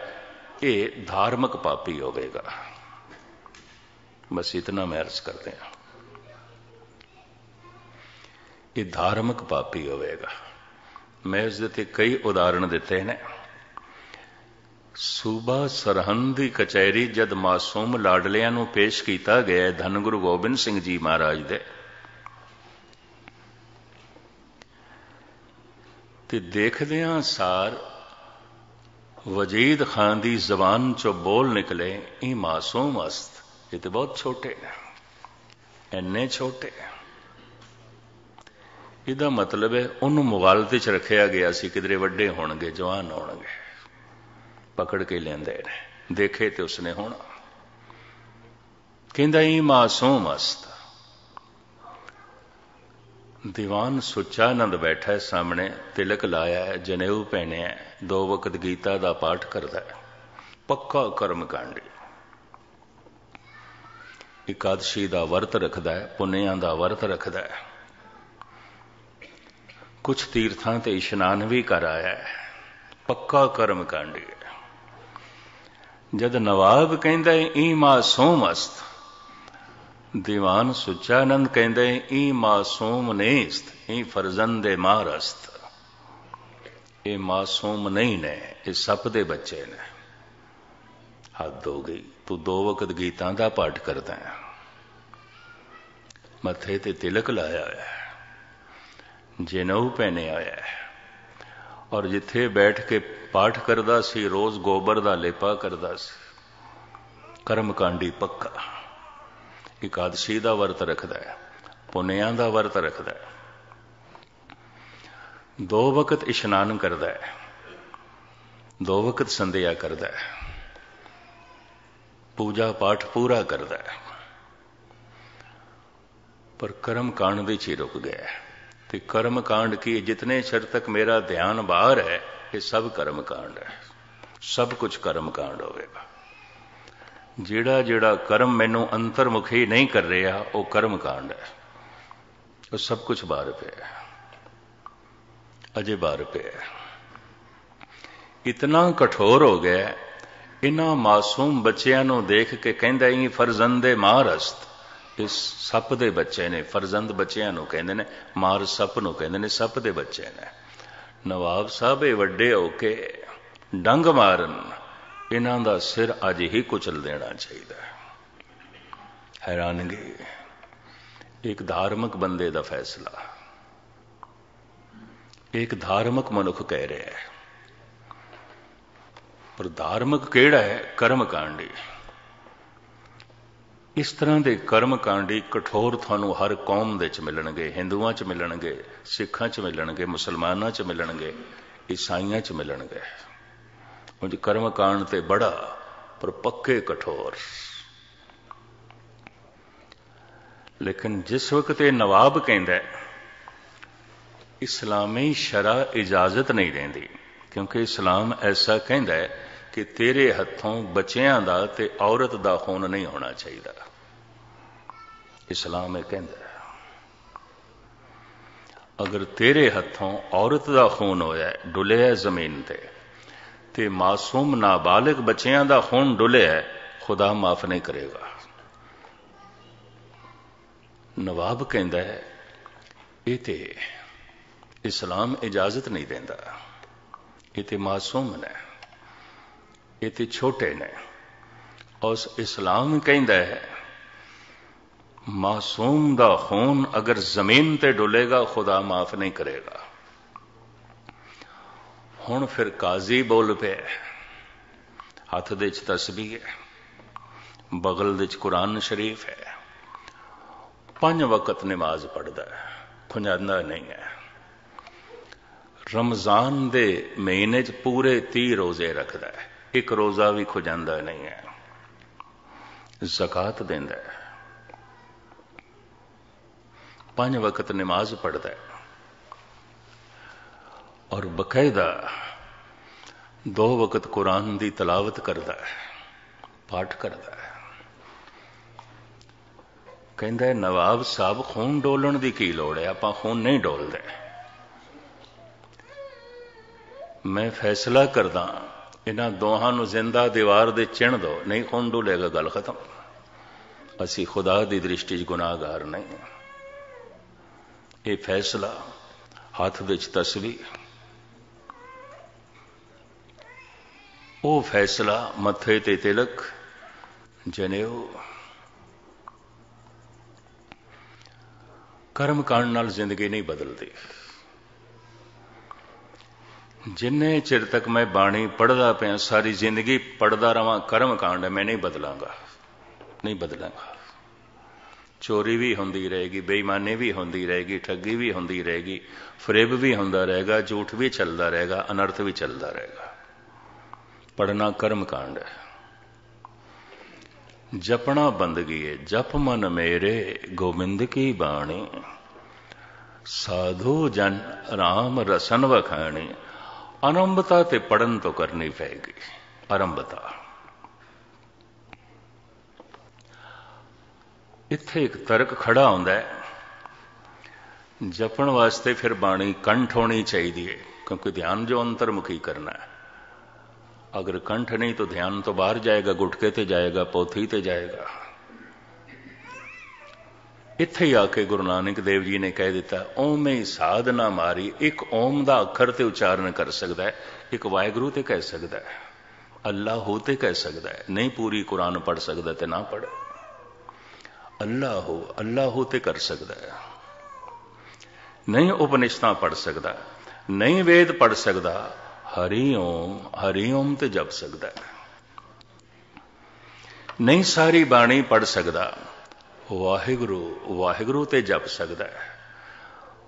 ਇਹ ਧਾਰਮਿਕ ਪਾਪੀ ਹੋਵੇਗਾ। ਬਸ ਇਤਨਾ ਮੈਂ ਅਰਜ਼ ਕਰਦੇ ਹਾਂ। ਇਹ ਧਾਰਮਿਕ ਪਾਪੀ ਹੋਵੇਗਾ। ਮੈਂ ਇਸ ਦੇ ਤੇ ਕਈ ਉਦਾਹਰਣ ਦਿੱਤੇ ਨੇ। ਸੂਬਾ ਸਰਹੰਦ ਦੀ ਕਚਹਿਰੀ ਜਦ ਮਾਸੂਮ ਲਾਡਲਿਆਂ ਨੂੰ ਪੇਸ਼ ਕੀਤਾ ਗਿਆ ਧੰਨ ਗੁਰੂ ਗੋਬਿੰਦ ਸਿੰਘ ਜੀ ਮਹਾਰਾਜ ਦੇ। ਤੇ ਦੇਖਦਿਆਂ ਸਾਰ ਵਜੀਦ ਖਾਨ ਦੀ ਜ਼ਬਾਨ ਚੋਂ ਬੋਲ ਨਿਕਲੇ, ਇਹ ਮਾਸੂਮ ਅਸਤ ਇਹ ਤੇ ਬਹੁਤ ਛੋਟੇ ਨੇ ਐਨੇ ਛੋਟੇ ਇਹਦਾ ਮਤਲਬ ਹੈ ਉਹਨੂੰ ਮੁਗਾਲਤੇ 'ਚ ਰੱਖਿਆ ਗਿਆ ਸੀ, ਕਿਧਰੇ ਵੱਡੇ ਹੋਣਗੇ, ਜਵਾਨ ਹੋਣਗੇ। ਪਕੜ ਕੇ ਲੈਂਦੇ ਨੇ। ਦੇਖੇ ਤੇ ਉਸਨੇ ਹੋਣਾ। ਕਹਿੰਦਾ, ਇਹ ਮਾਸੂਮ ਅਸਤ ਦੀਵਾਨ ਸੁੱਚਾ ਸੁਚਾਨੰਦ ਬੈਠਾ ਹੈ ਸਾਹਮਣੇ, ਤਿਲਕ ਲਾਇਆ ਹੈ, ਜਨੇਊ ਪਹਿਨਿਆ ਦੋ ਵਕਤ ਗੀਤਾ ਦਾ ਪਾਠ ਕਰਦਾ ਹੈ। ਪੱਕਾ ਕਰਮ ਕਾਂਡੀ। ਇਕਾਦਸ਼ੀ ਦਾ ਵਰਤ ਰੱਖਦਾ ਹੈ, ਪੁੰਨਿਆਂ ਦਾ ਵਰਤ ਰੱਖਦਾ ਹੈ। ਕੁਝ ਤੀਰਥਾਂ ਤੇ ਇਸ਼ਨਾਨ ਵੀ ਕਰ ਆਇਆ ਹੈ। ਪੱਕਾ ਕਰਮ ਕਾਂਡੀ। ਜਦ ਨਵਾਬ ਕਹਿੰਦਾ ਈ ਮਾਸੂਮ ਅਸਤ ਦੀਵਾਨ ਸੁਚਾਨੰਦ ਕਹਿੰਦੇ, ਈ ਮਾਸੂਮ ਨੇਸਤ, ਈ ਫਰਜ਼ੰਦੇ ਮਾਰਸਤ। ਇਹ ਮਾਸੂਮ ਨਹੀਂ ਨੇ, ਇਹ ਸੱਪ ਦੇ ਬੱਚੇ ਨੇ। ਹੱਦ ਹੋ ਗਈ, ਤੂੰ ਦੋ ਵਕਤ ਗੀਤਾਂ ਦਾ ਪਾਠ ਕਰਦਾ ਹੈ। ਮੱਥੇ ਤੇ ਤਿਲਕ ਲਾਇਆ ਹੋਇਆ ਹੈ। ਜਨਉ ਪਹਿਨੇ ਆਇਆ ਹੈ। ਔਰ ਜਿੱਥੇ ਬੈਠ ਕੇ ਪਾਠ ਕਰਦਾ ਸੀ, ਰੋਜ਼ ਗੋਬਰ ਦਾ ਲੇਪਾ ਕਰਦਾ ਸੀ। ਕਰਮ ਕਾਂਡੀ ਪੱਕਾ। ਇਕਾਦਸ਼ੀ ਦਾ ਵਰਤ ਰੱਖਦਾ ਹੈ, ਪੁੰਨਿਆਂ ਦਾ ਵਰਤ ਰੱਖਦਾ ਹੈ। ਦੋ ਵਕਤ ਇਸ਼ਨਾਨ ਕਰਦਾ ਹੈ, ਦੋ ਵਕਤ ਸੰਧਿਆ ਕਰਦਾ ਹੈ, ਪੂਜਾ ਪਾਠ ਪੂਰਾ ਕਰਦਾ ਹੈ। ਪਰ ਕਰਮ ਕਾਂਡ ਵਿੱਚ ਹੀ ਰੁਕ ਗਿਆ ਤੇ ਕਰਮ ਕਾਂਡ ਕੀ ਜਿਤਨੇ ਚਿਰ ਤੱਕ ਮੇਰਾ ਧਿਆਨ ਬਾਹਰ ਹੈ, ਇਹ ਸਭ ਕਰਮ ਕਾਂਡ ਹੈ। ਸਭ ਕੁਝ ਕਰਮ ਕਾਂਡ ਹੋਵੇਗਾ। ਜਿਹੜਾ ਜਿਹੜਾ ਕਰਮ ਮੈਨੂੰ ਅੰਤਰਮੁਖੀ ਨਹੀਂ ਕਰ ਰਿਹਾ, ਉਹ ਕਰਮ ਕਾਂਡ ਹੈ। ਉਹ ਸਭ ਕੁਝ ਬਾਹਰ ਪਿਆ ਹੈ। ਅਜੇ ਬਾਹਰ ਪਿਆ ਹੈ। ਇਤਨਾ ਕਠੋਰ ਹੋ ਗਿਆ ਇਹਨਾਂ ਮਾਸੂਮ ਬੱਚਿਆਂ ਨੂੰ ਦੇਖ ਕੇ ਕਹਿੰਦਾ ਹੀ ਫਰਜ਼ੰਦੇ ਮਾਰਸਤ ਇਸ ਸੱਪ ਦੇ ਬੱਚੇ ਨੇ, ਫਰਜ਼ੰਦ ਬੱਚਿਆਂ ਨੂੰ ਕਹਿੰਦੇ ਨੇ, ਮਾਰ ਸੱਪ ਨੂੰ ਕਹਿੰਦੇ ਨੇ, ਸੱਪ ਦੇ ਬੱਚੇ ਨੇ। ਨਵਾਬ ਸਾਹਿਬ ਇਹ ਵੱਡੇ ਹੋ ਕੇ ਡੰਗ ਮਾਰਨ ਇਹਨਾਂ ਦਾ ਸਿਰ ਅੱਜ ਹੀ ਕੁਚਲ ਦੇਣਾ ਚਾਹੀਦਾ ਹੈ। ਹੈਰਾਨਗੀ, ਇੱਕ ਧਾਰਮਿਕ ਬੰਦੇ ਦਾ ਫੈਸਲਾ। ਇੱਕ ਧਾਰਮਿਕ ਮਨੁੱਖ ਕਹਿ ਰਿਹਾ ਹੈ। ਪਰ ਧਾਰਮਿਕ ਕਿਹੜਾ ਹੈ? ਕਰਮ ਕਾਂਡੀ ਇਸ ਤਰ੍ਹਾਂ ਦੇ ਕਰਮ ਕਾਂਡੀ ਕਠੋਰ ਤੁਹਾਨੂੰ ਹਰ ਕੌਮ ਦੇ ਵਿੱਚ ਮਿਲਣਗੇ, ਹਿੰਦੂਆਂ 'ਚ ਮਿਲਣਗੇ, ਸਿੱਖਾਂ 'ਚ ਮਿਲਣਗੇ, ਮੁਸਲਮਾਨਾਂ 'ਚ ਮਿਲਣਗੇ, ਈਸਾਈਆਂ 'ਚ ਮਿਲਣਗੇ। ਉਂਝ ਕਰਮ ਕਾਂਡ ਤੇ ਬੜਾ ਪਰ ਪੱਕੇ ਕਠੋਰ ਲੇਕਿਨ ਜਿਸ ਵਕਤ ਇਹ ਨਵਾਬ ਕਹਿੰਦਾ ਇਸਲਾਮੀ ਸ਼ਰਾ ਇਜਾਜ਼ਤ ਨਹੀਂ ਦਿੰਦੀ ਕਿਉਂਕਿ ਇਸਲਾਮ ਐਸਾ ਕਹਿੰਦਾ ਕਿ ਤੇਰੇ ਹੱਥੋਂ ਬੱਚਿਆਂ ਦਾ ਤੇ ਔਰਤ ਦਾ ਖੂਨ ਨਹੀਂ ਹੋਣਾ ਚਾਹੀਦਾ ਇਸਲਾਮ ਇਹ ਕਹਿੰਦਾ ਅਗਰ ਤੇਰੇ ਹੱਥੋਂ ਔਰਤ ਦਾ ਖੂਨ ਹੋਇਆ ਡੁੱਲਿਆ ਜ਼ਮੀਨ ਤੇ ਤੇ ਮਾਸੂਮ ਨਾਬਾਲਗ ਬੱਚਿਆਂ ਦਾ ਖੂਨ ਡੁੱਲਿਆ ਖੁਦਾ ਮਾਫ ਨਹੀਂ ਕਰੇਗਾ ਨਵਾਬ ਕਹਿੰਦਾ ਹੈ ਇਹ ਤੇ ਇਸਲਾਮ ਇਜਾਜ਼ਤ ਨਹੀਂ ਦਿੰਦਾ ਇਹ ਤੇ ਮਾਸੂਮ ਨੇ ਇਹ ਤੇ ਛੋਟੇ ਨੇ ਉਸ ਇਸਲਾਮ ਕਹਿੰਦਾ ਹੈ ਮਾਸੂਮ ਦਾ ਖੂਨ ਅਗਰ ਜ਼ਮੀਨ ਤੇ ਡੁੱਲੇਗਾ ਖੁਦਾ ਮਾਫ ਨਹੀਂ ਕਰੇਗਾ ਹੁਣ ਫਿਰ ਕਾਜ਼ੀ ਬੋਲ ਪਿਆ ਹੱਥ ਦੇ ਵਿੱਚ ਤਸਬੀਹ ਹੈ। ਬਗਲ ਦੇ ਵਿੱਚ ਕੁਰਾਨ ਸ਼ਰੀਫ ਹੈ। ਪੰਜ ਵਕਤ ਨਮਾਜ਼ ਪੜਦਾ ਹੈ। ਖੁੰਝਾਂਦਾ ਨਹੀਂ ਹੈ। ਰਮਜ਼ਾਨ ਦੇ ਮਹੀਨੇ 'ਚ ਪੂਰੇ 30 ਰੋਜ਼ੇ ਰੱਖਦਾ ਹੈ। ਇੱਕ ਰੋਜ਼ਾ ਵੀ ਖੁਜਾਂਦਾ ਨਹੀਂ ਹੈ। ਜ਼ਕਾਤ ਦਿੰਦਾ ਹੈ। ਪੰਜ ਵਕਤ ਨਮਾਜ਼ ਪੜਦਾ ਹੈ। ਔਰ ਬਕਾਇਦਾ ਦੋ ਵਕਤ ਕੁਰਾਨ ਦੀ ਤਲਾਵਤ ਕਰਦਾ ਹੈ, ਪਾਠ ਕਰਦਾ ਹੈ। ਕਹਿੰਦਾ ਨਵਾਬ ਸਾਹਿਬ ਖੂਨ ਡੋਲਣ ਦੀ ਕੀ ਲੋੜ ਹੈ? ਆਪਾਂ ਖੂਨ ਨਹੀਂ ਡੋਲਦੇ। ਮੈਂ ਫੈਸਲਾ ਕਰਦਾ ਇਹਨਾਂ ਦੋਹਾਂ ਨੂੰ ਜ਼ਿੰਦਾ ਦੀਵਾਰ ਦੇ ਚਿਣ ਦੋ, ਨਹੀਂ ਖੂਨ ਡੋਲੇਗਾ, ਗੱਲ ਖਤਮ। ਅਸੀਂ ਖੁਦਾ ਦੀ ਦ੍ਰਿਸ਼ਟੀ 'ਚ ਗੁਨਾਹਗਾਰ ਨਹੀਂ ਇਹ ਫੈਸਲਾ ਹੱਥ ਵਿੱਚ ਤਸਵੀਰ ਉਹ ਫੈਸਲਾ ਮੱਥੇ ਤੇ ਤਿਲਕ, ਜਨੇਊ। ਕਰਮ ਕਾਂਡ ਨਾਲ ਜ਼ਿੰਦਗੀ ਨਹੀਂ ਬਦਲਦੀ। ਜਿੰਨੇ ਚਿਰ ਤੱਕ ਮੈਂ ਬਾਣੀ ਪੜਦਾ ਪਿਆ, ਸਾਰੀ ਜ਼ਿੰਦਗੀ ਪੜਦਾ ਰਵਾਂ, ਕਰਮ ਕਾਂਡ ਮੈਂ ਨਹੀਂ ਬਦਲਾਂਗਾ। ਨਹੀਂ ਬਦਲਾਂਗਾ। ਚੋਰੀ ਵੀ ਹੁੰਦੀ ਰਹੇਗੀ, ਬੇਈਮਾਨੀ ਵੀ ਹੁੰਦੀ ਰਹੇਗੀ, ਠੱਗੀ ਵੀ ਹੁੰਦੀ ਰਹੇਗੀ, ਫਰੇਬ ਵੀ ਹੁੰਦਾ ਰਹੇਗਾ, ਝੂਠ ਵੀ ਚੱਲਦਾ ਰਹੇਗਾ, ਅਨਰਥ ਵੀ ਚੱਲਦਾ ਰਹੇਗਾ। ਪੜਨਾ ਕਰਮ ਕਾਂਡ ਹੈ। ਜਪਣਾ ਬੰਦਗੀ ਹੈ। ਜਪ ਮਨ ਮੇਰੇ, ਗੋਬਿੰਦ ਕੀ ਬਾਣੀ? ਸਾਧੂ ਜਨ ਰਾਮ ਰਸਨ ਵਖਾਣੀ। ਅਨੰਬਤਾ ਤੇ ਪੜਨ ਤੋਂ ਕਰਨੀ ਪਏਗੀ ਅਰੰਭਤਾ। ਇੱਥੇ ਇੱਕ ਤਰਕ ਖੜਾ ਹੁੰਦਾ ਹੈ। ਜਪਣ ਵਾਸਤੇ ਫਿਰ ਬਾਣੀ ਕੰਠ ਹੋਣੀ ਚਾਹੀਦੀ ਹੈ, ਕਿਉਂਕਿ ਧਿਆਨ ਜੋ ਅੰਤਰਮੁਖੀ ਕਰਨਾ ਹੈ। अगर कंठ नहीं तो ध्यान तो बाहर जाएगा गुटके ते जाएगा पोथी ते जाएगा ਇੱਥੇ ਹੀ ਆ ਕੇ ਗੁਰੂ ਨਾਨਕ ਦੇਵ ਜੀ ਨੇ ਕਹਿ ਦਿੱਤਾ ਓਮੇ ਹੀ ਸਾਧਨਾ ਮਾਰੀ ਇੱਕ ਓਮ ਦਾ ਅੱਖਰ ਤੇ ਉਚਾਰਨ ਕਰ ਸਕਦਾ ਹੈ ਇੱਕ ਵਾਹਿਗੁਰੂ ਤੇ ਕਹਿ ਸਕਦਾ ਹੈ ਅੱਲਾ ਹੋ ਤੇ ਕਹਿ ਸਕਦਾ ਹੈ ਨਹੀਂ ਪੂਰੀ ਕੁਰਾਨ ਪੜ ਸਕਦਾ ਤੇ ਨਾ ਪੜ ਅੱਲਾ ਹੋ ਅੱਲਾ ਹੋ ਤੇ ਕਰ ਸਕਦਾ ਹੈ ਨਹੀਂ ਉਪਨਿਸ਼ਦਾਂ ਪੜ ਸਕਦਾ ਨਹੀਂ ਵੇਦ ਪੜ ਸਕਦਾ ਹਰੀ ਓਮ ਹਰੀ ਓਮ ਤੇ ਜਪ ਸਕਦਾ ਹੈ। ਨਹੀਂ ਸਾਰੀ ਬਾਣੀ ਪੜ ਸਕਦਾ। ਵਾਹਿਗੁਰੂ ਵਾਹਿਗੁਰੂ ਤੇ ਜਪ ਸਕਦਾ ਹੈ।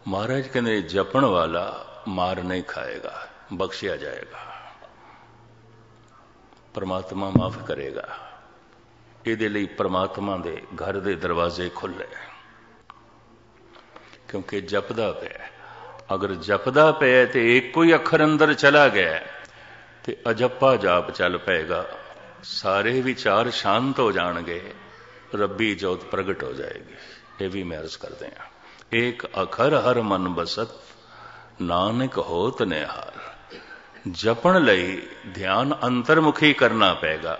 ਮਹਾਰਾਜ ਕਹਿੰਦੇ, ਜਪਣ ਵਾਲਾ ਮਾਰ ਨਹੀਂ ਖਾਏਗਾ, ਬਖਸ਼ਿਆ ਜਾਏਗਾ। ਪਰਮਾਤਮਾ ਮਾਫ ਕਰੇਗਾ। ਇਹਦੇ ਲਈ ਪਰਮਾਤਮਾ ਦੇ ਘਰ ਦੇ ਦਰਵਾਜ਼ੇ ਖੁੱਲੇ ਕਿਉਂਕਿ ਜਪਦਾ ਪਿਆ ਅਗਰ ਜਪਦਾ ਪਿਆ ਤੇ ਇੱਕੋ ਹੀ ਅੱਖਰ ਅੰਦਰ ਚਲਾ ਗਿਆ ਤੇ ਅਜੱਪਾ ਜਾਪ ਚੱਲ ਪਏਗਾ। ਸਾਰੇ ਵਿਚਾਰ ਸ਼ਾਂਤ ਹੋ ਜਾਣਗੇ, ਰੱਬੀ ਜੋਤ ਪ੍ਰਗਟ ਹੋ ਜਾਏਗੀ। ਇਹ ਵੀ ਮੈਂ ਅਰਜ਼ ਕਰਦੇ ਹਾਂ। ਇੱਕ ਅਖਰ ਹਰ ਮਨ ਬਸਤ, ਨਾਨਕ ਹੋਤ ਨਿਹਾਲ। ਜਪਣ ਲਈ ਧਿਆਨ ਅੰਤਰਮੁਖੀ ਕਰਨਾ ਪਏਗਾ।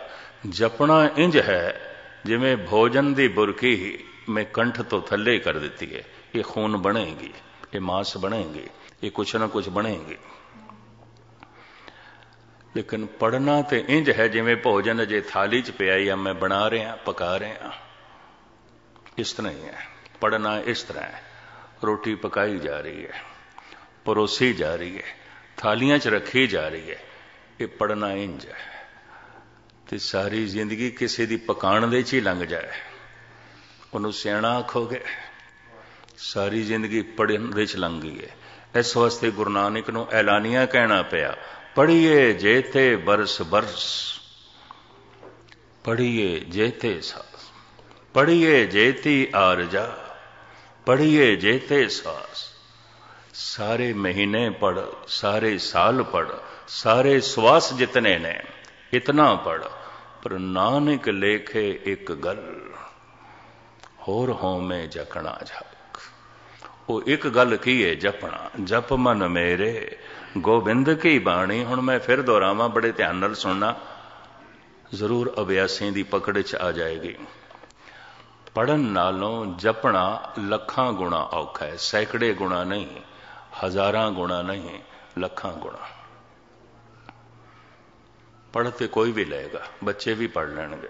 ਜਪਣਾ ਇੰਜ ਹੈ, ਜਿਵੇਂ ਭੋਜਨ ਦੀ ਬੁਰਕੀ ਮੈਂ ਕੰਠ ਤੋਂ ਥੱਲੇ ਕਰ ਦਿੱਤੀ ਹੈ, ਇਹ ਖੂਨ ਬਣੇਗੀ। ਇਹ ਮਾਸ ਬਣੇਗੀ ਇਹ ਕੁਛ ਨਾ ਕੁਛ ਬਣੇਗੀ ਲੇਕਿਨ ਪੜਨਾ ਤੇ ਇੰਜ ਹੈ ਜਿਵੇਂ ਭੋਜਨ ਅਜੇ ਥਾਲੀ 'ਚ ਪਿਆ ਜਾਂ ਮੈਂ ਬਣਾ ਰਿਹਾ ਪਕਾ ਰਿਹਾ ਇਸ ਤਰ੍ਹਾਂ ਹੀ ਹੈ ਪੜਨਾ ਇਸ ਤਰ੍ਹਾਂ ਹੈ ਰੋਟੀ ਪਕਾਈ ਜਾ ਰਹੀ ਹੈ ਪਰੋਸੀ ਜਾ ਰਹੀ ਹੈ ਥਾਲੀਆਂ 'ਚ ਰੱਖੀ ਜਾ ਰਹੀ ਹੈ ਇਹ ਪੜਨਾ ਇੰਜ ਹੈ ਤੇ ਸਾਰੀ ਜ਼ਿੰਦਗੀ ਕਿਸੇ ਦੀ ਪਕਾਣ ਦੇ 'ਚ ਹੀ ਲੰਘ ਜਾਏ ਉਹਨੂੰ ਸਿਆਣਾ ਆਖੋਗੇ ਸਾਰੀ ਜ਼ਿੰਦਗੀ ਪੜਨ ਵਿੱਚ 'ਚ ਲੰਘ ਗਈ ਹੈ। ਇਸ ਵਾਸਤੇ ਗੁਰੂ ਨਾਨਕ ਨੂੰ ਐਲਾਨੀਆਂ ਕਹਿਣਾ ਪਿਆ ਪੜੀਏ ਜੇਤੇ ਬਰਸ ਬਰਸ ਪੜੀਏ ਜੇਤੇ ਸਾਸ ਪੜੀਏ ਜੇਤੀ ਆਰਜਾ ਪੜੀਏ ਜੇਤੇ ਸਾਸ। ਸਾਰੇ ਮਹੀਨੇ ਪੜ ਸਾਰੇ ਸਾਲ ਪੜ ਸਾਰੇ ਸਵਾਸ ਜਿਤਨੇ ਨੇ, ਇਤਨਾ ਪੜ ਪਰ ਨਾਨਕ ਲੇਖੇ ਇੱਕ ਗੱਲ, ਹੋਰ ਹੋਵੇਂ ਜਕਣਾ ਜਾ ਉਹ ਇੱਕ ਗੱਲ ਕੀ ਹੈ ਜਪਣਾ? ਜਪ ਮਨ ਮੇਰੇ, ਗੋਬਿੰਦ ਕੀ ਬਾਣੀ? ਹੁਣ ਮੈਂ ਫਿਰ ਦੁਹਰਾਵਾਂ, ਬੜੇ ਧਿਆਨ ਨਾਲ ਸੁਣਨਾ। ਜ਼ਰੂਰ ਅਭਿਆਸੀ ਦੀ ਪਕੜ 'ਚ ਆ ਜਾਏਗੀ। ਪੜਨ ਨਾਲੋਂ ਜਪਣਾ ਲੱਖਾਂ ਗੁਣਾ ਔਖਾ ਹੈ ਸੈਂਕੜੇ ਗੁਣਾ ਨਹੀਂ, ਹਜ਼ਾਰਾਂ ਗੁਣਾ ਨਹੀਂ, ਲੱਖਾਂ ਗੁਣਾ। ਪੜ੍ਹ ਤੇ ਕੋਈ ਵੀ ਲਏਗਾ, ਬੱਚੇ ਵੀ ਪੜ ਲੈਣਗੇ।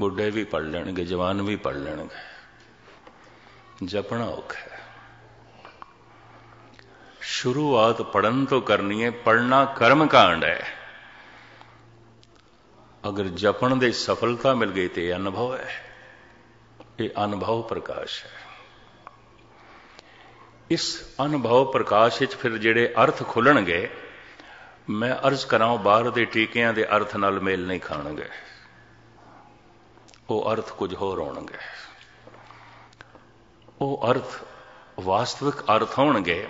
ਬੁੱਢੇ ਵੀ ਪੜ ਲੈਣਗੇ, ਜਵਾਨ ਵੀ ਪੜ ਲੈਣਗੇ। ਜਪਣਾ ਔਖਾ ਹੈ। ਸ਼ੁਰੂਆਤ ਪੜਨ ਤੋਂ ਕਰਨੀ ਹੈ ਪੜਨਾ ਕਰਮ ਕਾਂਡ ਹੈ। ਅਗਰ ਜਪਣ ਦੇ ਸਫਲਤਾ ਮਿਲ ਗਈ ਤੇ ਅਨੁਭਵ ਹੈ। ਇਹ ਅਨੁਭਵ ਪ੍ਰਕਾਸ਼ ਹੈ। ਇਸ ਅਨੁਭਵ ਪ੍ਰਕਾਸ਼ ਵਿੱਚ ਫਿਰ ਜਿਹੜੇ ਅਰਥ ਖੁੱਲਣਗੇ, ਮੈਂ ਅਰਜ਼ ਕਰਾਂ ਬਾਹਰ ਦੇ ਟੀਕਿਆਂ ਦੇ ਅਰਥ ਨਾਲ ਮੇਲ ਨਹੀਂ ਖਾਣਗੇ। ਉਹ ਅਰਥ ਕੁਝ ਹੋਰ ਹੋਣਗੇ। ਉਹ ਅਰਥ ਵਾਸਤਵਿਕ ਅਰਥ ਹੋਣਗੇ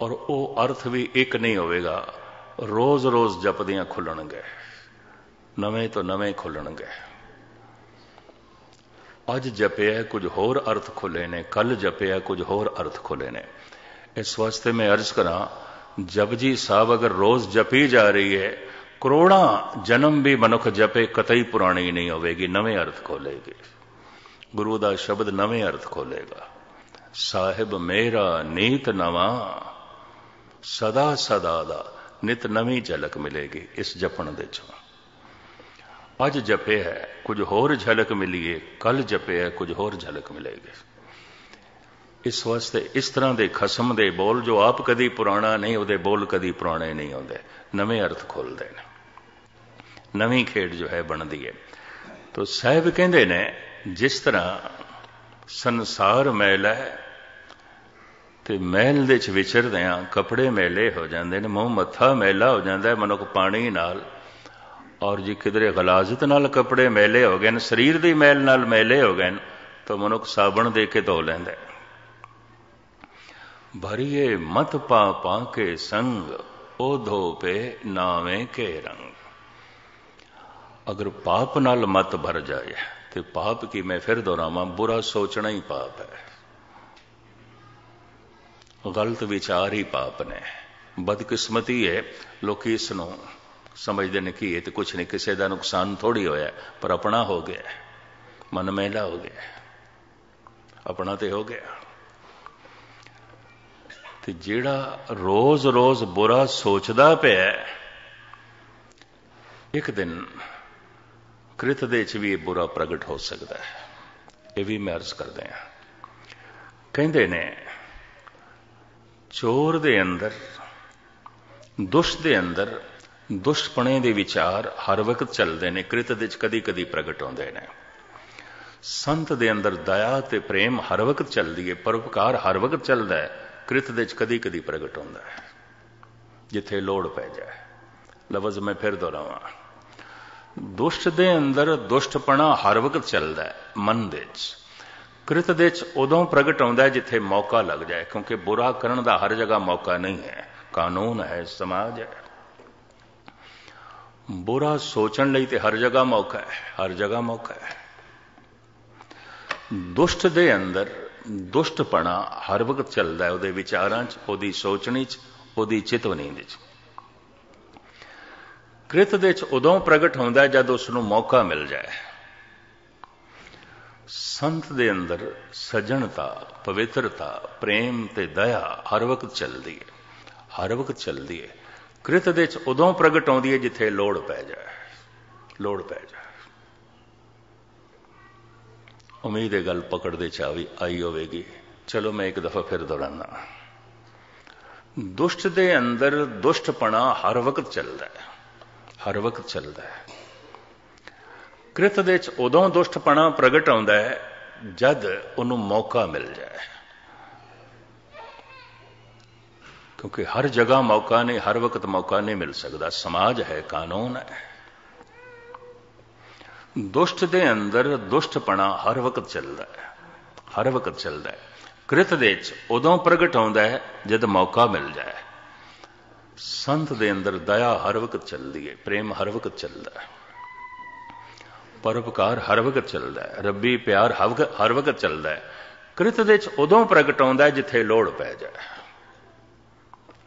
ਔਰ ਉਹ ਅਰਥ ਵੀ ਇੱਕ ਨਹੀਂ ਹੋਵੇਗਾ। ਰੋਜ਼-ਰੋਜ਼ ਜਪਦੀਆਂ ਖੁੱਲਣਗੇ। ਨਵੇਂ ਤੋਂ ਨਵੇਂ ਖੁੱਲਣਗੇ। ਅੱਜ ਜਪਿਆ ਕੁਝ ਹੋਰ ਅਰਥ ਖੁੱਲੇ ਨੇ, ਕੱਲ ਜਪਿਆ ਕੁਝ ਹੋਰ ਅਰਥ ਖੁੱਲੇ ਨੇ। ਇਸ ਵਾਸਤੇ ਮੈਂ ਅਰਜ਼ ਕਰਾਂ ਜਪਜੀ ਸਾਹਿਬ ਅਗਰ ਰੋਜ਼ ਜਪੀ ਜਾ ਰਹੀ ਹੈ, ਕਰੋੜਾਂ ਜਨਮ ਵੀ ਮਨੁੱਖ ਜਪੇ, ਕਤਈ ਪੁਰਾਣੀ ਨਹੀਂ ਹੋਵੇਗੀ, ਨਵੇਂ ਅਰਥ ਖੋਲੇਗੀ। ਗੁਰੂ ਦਾ ਸ਼ਬਦ ਨਵੇਂ ਅਰਥ ਖੋਲੇਗਾ ਸਾਹਿਬ ਮੇਰਾ ਨੀਤ ਨਵਾਂ, ਸਦਾ ਸਦਾ ਦਾ ਨਿਤ ਨਵੀਂ ਝਲਕ ਮਿਲੇਗੀ ਇਸ ਜਪਣ ਦੇ ਚੋਂ। ਅੱਜ ਜਪੇ ਹੈ, ਕੁਝ ਹੋਰ ਝਲਕ ਮਿਲੀਏ, ਕੱਲ ਜਪੇ ਹੈ, ਕੁਝ ਹੋਰ ਝਲਕ ਮਿਲੇਗੀ। ਇਸ ਵਾਸਤੇ ਇਸ ਤਰ੍ਹਾਂ ਦੇ ਖਸਮ ਦੇ ਬੋਲ ਜੋ ਆਪ ਕਦੀ ਪੁਰਾਣਾ ਨਹੀਂ, ਉਹਦੇ ਬੋਲ ਕਦੀ ਪੁਰਾਣੇ ਨਹੀਂ ਹੁੰਦੇ ਨਵੇਂ ਅਰਥ ਖੋਲਦੇ ਨੇ। ਨਵੀਂ ਖੇਡ ਜੋ ਹੈ ਬਣਦੀ ਹੈ। ਤੋ ਸਾਹਿਬ ਕਹਿੰਦੇ ਨੇ ਜਿਸ ਤਰ੍ਹਾਂ ਸੰਸਾਰ ਮੈਲ ਹੈ ਤੇ ਮਹਿਲ ਦੇ ਵਿੱਚ ਵਿਚਰਦੇ ਆ ਕੱਪੜੇ ਮੈਲੇ ਹੋ ਜਾਂਦੇ ਨੇ, ਮੂੰਹ ਮੱਥਾ ਮੈਲਾ ਹੋ ਜਾਂਦਾ ਮਨੁੱਖ ਪਾਣੀ ਨਾਲ, ਔਰ ਜੇ ਕਿਧਰੇ ਗਲਾਜ਼ਤ ਨਾਲ ਕੱਪੜੇ ਮੈਲੇ ਹੋ ਗਏ ਨੇ, ਸਰੀਰ ਦੀ ਮੈਲ ਨਾਲ ਮੈਲੇ ਹੋ ਗਏ ਤਾਂ ਮਨੁੱਖ ਸਾਬਣ ਦੇ ਕੇ ਧੋ ਲੈਂਦਾ ਭਰੀਏ ਮਤ ਪਾ ਪਾ ਕੇ ਸੰਗ, ਉਹ ਧੋਪੇ ਨਾਵੇਂ ਕੇ ਰੰਗ। ਅਗਰ ਪਾਪ ਨਾਲ ਮਤ ਭਰ ਜਾਏ ਤੇ ਪਾਪ ਕੀ? ਮੈਂ ਫਿਰ ਦੁਹਰਾਵਾਂ, ਬੁਰਾ ਸੋਚਣਾ ਹੀ ਪਾਪ ਹੈ। ਗਲਤ ਵਿਚਾਰ ਹੀ ਪਾਪ ਨੇ। ਬਦਕਿਸਮਤੀ ਹੈ। ਲੋਕੀ ਇਸ ਨੂੰ ਸਮਝਦੇ ਨੇ ਕਿ ਇਹ ਤੇ ਕੁਝ ਨਹੀਂ, ਕਿਸੇ ਦਾ ਨੁਕਸਾਨ ਥੋੜੀ ਹੋਇਆ ਪਰ ਆਪਣਾ ਹੋ ਗਿਆ ਮਨ ਮਹਿਲਾ ਹੋ ਗਿਆ ਆਪਣਾ ਤੇ ਹੋ ਗਿਆ। ਤੇ ਜਿਹੜਾ ਰੋਜ਼-ਰੋਜ਼ ਬੁਰਾ ਸੋਚਦਾ ਪਿਆ ਇੱਕ ਦਿਨ ਕ੍ਰਿਤ ਦੇ ਚ ਵੀ ਇਹ ਬੁਰਾ ਪ੍ਰਗਟ ਹੋ ਸਕਦਾ ਹੈ। ਇਹ ਵੀ ਮੈਂ ਅਰਜ਼ ਕਰਦੇ ਆ ਕਹਿੰਦੇ ਨੇ, ਚੋਰ ਦੇ ਅੰਦਰ, ਦੁਸ਼ਟ ਦੇ ਅੰਦਰ ਦੁਸ਼ਟਪਣੇ ਦੇ ਵਿਚਾਰ ਹਰ ਵਕਤ ਚੱਲਦੇ ਨੇ, ਕ੍ਰਿਤ ਦੇ ਚ ਕਦੀ-ਕਦੀ ਪ੍ਰਗਟ ਹੁੰਦੇ ਨੇ। ਸੰਤ ਦੇ ਅੰਦਰ ਦਇਆ ਤੇ ਪ੍ਰੇਮ ਹਰ ਵਕਤ ਚੱਲਦੀ ਹੈ, ਪਰਉਪਕਾਰ ਹਰ ਵਕਤ ਚੱਲਦਾ ਹੈ, ਕ੍ਰਿਤ ਦੇ ਚ ਕਦੀ-ਕਦੀ ਪ੍ਰਗਟ ਹੁੰਦਾ ਹੈ। ਜਿੱਥੇ ਲੋੜ ਪੈ ਜਾਏ। ਲਫ਼ਜ਼ ਮੈਂ ਫਿਰ ਦੁਹਰਾਵਾਂ। ਦੁਸ਼ਟ ਦੇ ਅੰਦਰ ਦੁਸ਼ਟਪਣਾ ਹਰ ਵਕਤ ਚੱਲਦਾ ਹੈ, ਮਨ ਦੇ ਵਿੱਚ। ਕ੍ਰਿਤ ਦੇ ਚ ਉਦੋਂ ਪ੍ਰਗਟ ਆਉਂਦਾ ਹੈ ਜਿੱਥੇ ਮੌਕਾ ਲੱਗ ਜਾਏ, ਕਿਉਂਕਿ ਬੁਰਾ ਕਰਨ ਦਾ ਹਰ ਜਗ੍ਹਾ ਮੌਕਾ ਨਹੀਂ ਹੈ। ਕਾਨੂੰਨ ਹੈ, ਸਮਾਜ ਹੈ। ਬੁਰਾ ਸੋਚਣ ਲਈ ਤੇ ਹਰ ਜਗ੍ਹਾ ਮੌਕਾ ਹੈ, ਹਰ ਜਗ੍ਹਾ ਮੌਕਾ ਹੈ। ਦੁਸ਼ਟ ਦੇ ਅੰਦਰ ਦੁਸ਼ਟਪਣਾ ਹਰ ਵਕਤ ਚੱਲਦਾ ਹੈ, ਉਹਦੇ ਵਿਚਾਰਾਂ 'ਚ, ਉਹਦੀ ਸੋਚਣੀ 'ਚ, ਉਹਦੀ ਚਿਤਵਨੀ 'ਚ। ਕ੍ਰਿਤ ਦੇ ਵਿੱਚ ਉਦੋਂ ਪ੍ਰਗਟ ਹੁੰਦਾ ਜਦ ਉਸ ਨੂੰ ਮੌਕਾ ਮਿਲ ਜਾਏ। ਸੰਤ ਦੇ ਅੰਦਰ ਸਜਣਤਾ, ਪਵਿੱਤਰਤਾ, ਪ੍ਰੇਮ ਤੇ ਦਇਆ ਹਰ ਵਕਤ ਚੱਲਦੀ ਹੈ। ਹਰ ਵਕਤ ਚੱਲਦੀ ਹੈ। ਕ੍ਰਿਤ ਦੇ 'ਚ ਉਦੋਂ ਪ੍ਰਗਟ ਆਉਂਦੀ ਹੈ ਜਿੱਥੇ ਲੋੜ ਪੈ ਜਾਏ। ਲੋੜ ਪੈ ਜਾਏ। ਉਮੀਦ ਹੈ ਗੱਲ ਪਕੜ ਦੇ ਚਾਵੀ ਆਈ ਹੋਵੇਗੀ। ਚਲੋ ਮੈਂ ਇੱਕ ਦਫਾ ਫਿਰ ਦੁਹਰਾਨਾ ਦੁਸ਼ਟ ਦੇ ਅੰਦਰ ਦੁਸ਼ਟਪਣਾ ਹਰ ਵਕਤ ਚੱਲਦਾ ਹੈ। ਹਰ ਵਕਤ ਚੱਲਦਾ ਹੈ। ਕ੍ਰਿਤ ਦੇ ਵਿੱਚ ਉਦੋਂ ਦੁਸ਼ਟਪਣਾ ਪ੍ਰਗਟ ਆਉਂਦਾ ਹੈ, ਜਦ ਉਹਨੂੰ ਮੌਕਾ ਮਿਲ ਜਾਏ। ਕਿਉਂਕਿ ਹਰ ਜਗ੍ਹਾ ਮੌਕਾ ਨਹੀਂ, ਹਰ ਵਕਤ ਮੌਕਾ ਨਹੀਂ ਮਿਲ ਸਕਦਾ। ਸਮਾਜ ਹੈ, ਕਾਨੂੰਨ ਹੈ। ਦੁਸ਼ਟ ਦੇ ਅੰਦਰ ਦੁਸ਼ਟਪਣਾ ਹਰ ਵਕਤ ਚੱਲਦਾ ਹੈ, ਹਰ ਵਕਤ ਚੱਲਦਾ ਹੈ। ਕ੍ਰਿਤ ਦੇ ਵਿੱਚ ਉਦੋਂ ਪ੍ਰਗਟ ਆਉਂਦਾ ਹੈ, ਜਦ ਮੌਕਾ ਮਿਲ ਜਾਏ। ਸੰਤ ਦੇ ਅੰਦਰ ਦਇਆ ਹਰ ਵਕਤ ਚੱਲਦੀ ਹੈ ਪ੍ਰੇਮ ਹਰ ਵਕਤ ਚੱਲਦਾ ਹੈ ਪਰਉਪਕਾਰ ਹਰ ਵਕਤ ਚੱਲਦਾ ਹੈ ਰੱਬੀ ਪਿਆਰ ਹਰ ਵਕਤ ਚੱਲਦਾ ਹੈ ਕ੍ਰਿਤ ਦੇ ਚ ਉਦੋਂ ਪ੍ਰਗਟ ਆਉਂਦਾ ਜਿੱਥੇ ਲੋੜ ਪੈ ਜਾਏ।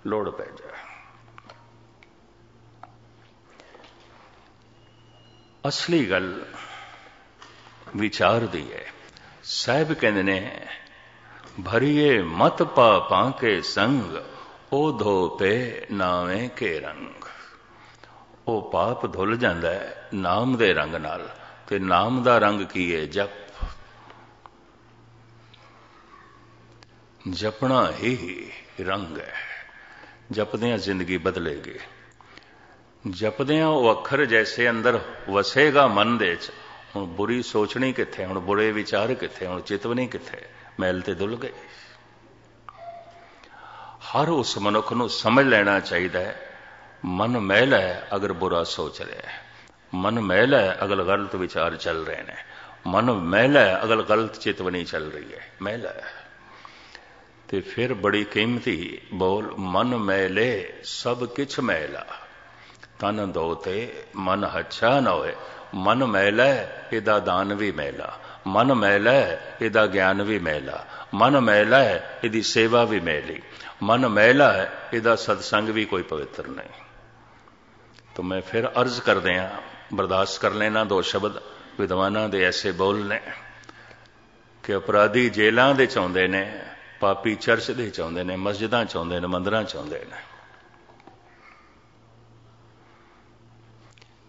ਲੋੜ ਪੈ ਜਾਏ। ਅਸਲੀ ਗੱਲ ਵਿਚਾਰ ਦੀ ਹੈ ਸਾਹਿਬ ਕਹਿੰਦੇ ਨੇ, ਭਰੀਏ ਮਤ ਪਾ ਕੇ ਸੰਗ ਉਹ ਧੋਪੇ ਨਾਵੇਂ ਕੇ ਰੰਗ। ਉਹ ਪਾਪ ਧੁੱਲ ਜਾਂਦਾ ਹੈ ਨਾਮ ਦੇ ਰੰਗ ਨਾਲ। ਤੇ ਨਾਮ ਦਾ ਰੰਗ ਕੀ ਹੈ? ਜਪ। ਜਪਣਾ ਹੀ ਰੰਗ ਹੈ। ਜਪਦਿਆਂ ਜ਼ਿੰਦਗੀ ਬਦਲੇਗੀ। ਜਪਦਿਆਂ ਉਹ ਅੱਖਰ ਜੈਸੇ ਅੰਦਰ ਵਸੇਗਾ ਮਨ ਦੇ ਚ ਹੁਣ ਬੁਰੀ ਸੋਚਣੀ ਕਿੱਥੇ? ਹੁਣ ਬੁਰੇ ਵਿਚਾਰ ਕਿੱਥੇ? ਹੁਣ ਚਿਤਵਨੀ ਕਿੱਥੇ? ਮੈਲ ਤੇ ਦੁੱਲ ਗਈ। ਹਰ ਉਸ ਮਨੁੱਖ ਨੂੰ ਸਮਝ ਲੈਣਾ ਚਾਹੀਦਾ ਹੈ, ਮਨ ਮੈਲ ਹੈ ਅਗਰ ਬੁਰਾ ਸੋਚ ਰਿਹਾ ਹੈ। ਮਨ ਮੈਲ ਹੈ ਅਗਲ ਗਲਤ ਵਿਚਾਰ ਚੱਲ ਰਹੇ ਨੇ। ਮਨ ਮੈਲ ਹੈ ਅਗਲ ਗਲਤ ਚਿਤਵਨੀ ਚੱਲ ਰਹੀ ਹੈ। ਮੈਲ ਹੈ। ਤੇ ਫਿਰ ਬੜੀ ਕੀਮਤੀ ਬੋਲ, ਮਨ ਮੈਲੇ ਸਭ ਕਿਛ ਮੈਲਾ। ਤਨ ਦੋਤੇ ਮਨ ਹੱਛਾ ਨਾ ਹੋਏ। ਮਨ ਮੈਲਾ ਇਹਦਾ ਦਾਨ ਵੀ ਮੈਲਾ। ਮਨ ਮੈਲਾ ਇਹਦਾ ਗਿਆਨ ਵੀ ਮੈਲਾ ਮਨ ਮੈਲਾ ਇਹਦੀ ਸੇਵਾ ਵੀ ਮੈਲੀ ਮਨ ਮੈਲਾ ਇਹਦਾ ਸਤਸੰਗ ਵੀ ਕੋਈ ਪਵਿੱਤਰ ਨਹੀਂ। ਤਾਂ ਮੈਂ ਫਿਰ ਅਰਜ਼ ਕਰਦੇ ਆ ਬਰਦਾਸ਼ਤ ਕਰ ਲੈਣਾ ਦੋ ਸ਼ਬਦ, ਵਿਦਵਾਨਾਂ ਦੇ ਐਸੇ ਬੋਲ ਨੇ ਕਿ ਅਪਰਾਧੀ ਜੇਲਾਂ ਦੇ ਚਾਹੁੰਦੇ ਨੇ, ਪਾਪੀ ਚਰਚ ਦੇ ਚਾਹੁੰਦੇ ਨੇ, ਮਸਜਿਦਾਂ ਚਾਹੁੰਦੇ ਨੇ, ਮੰਦਰਾਂ ਚਾਹੁੰਦੇ ਨੇ।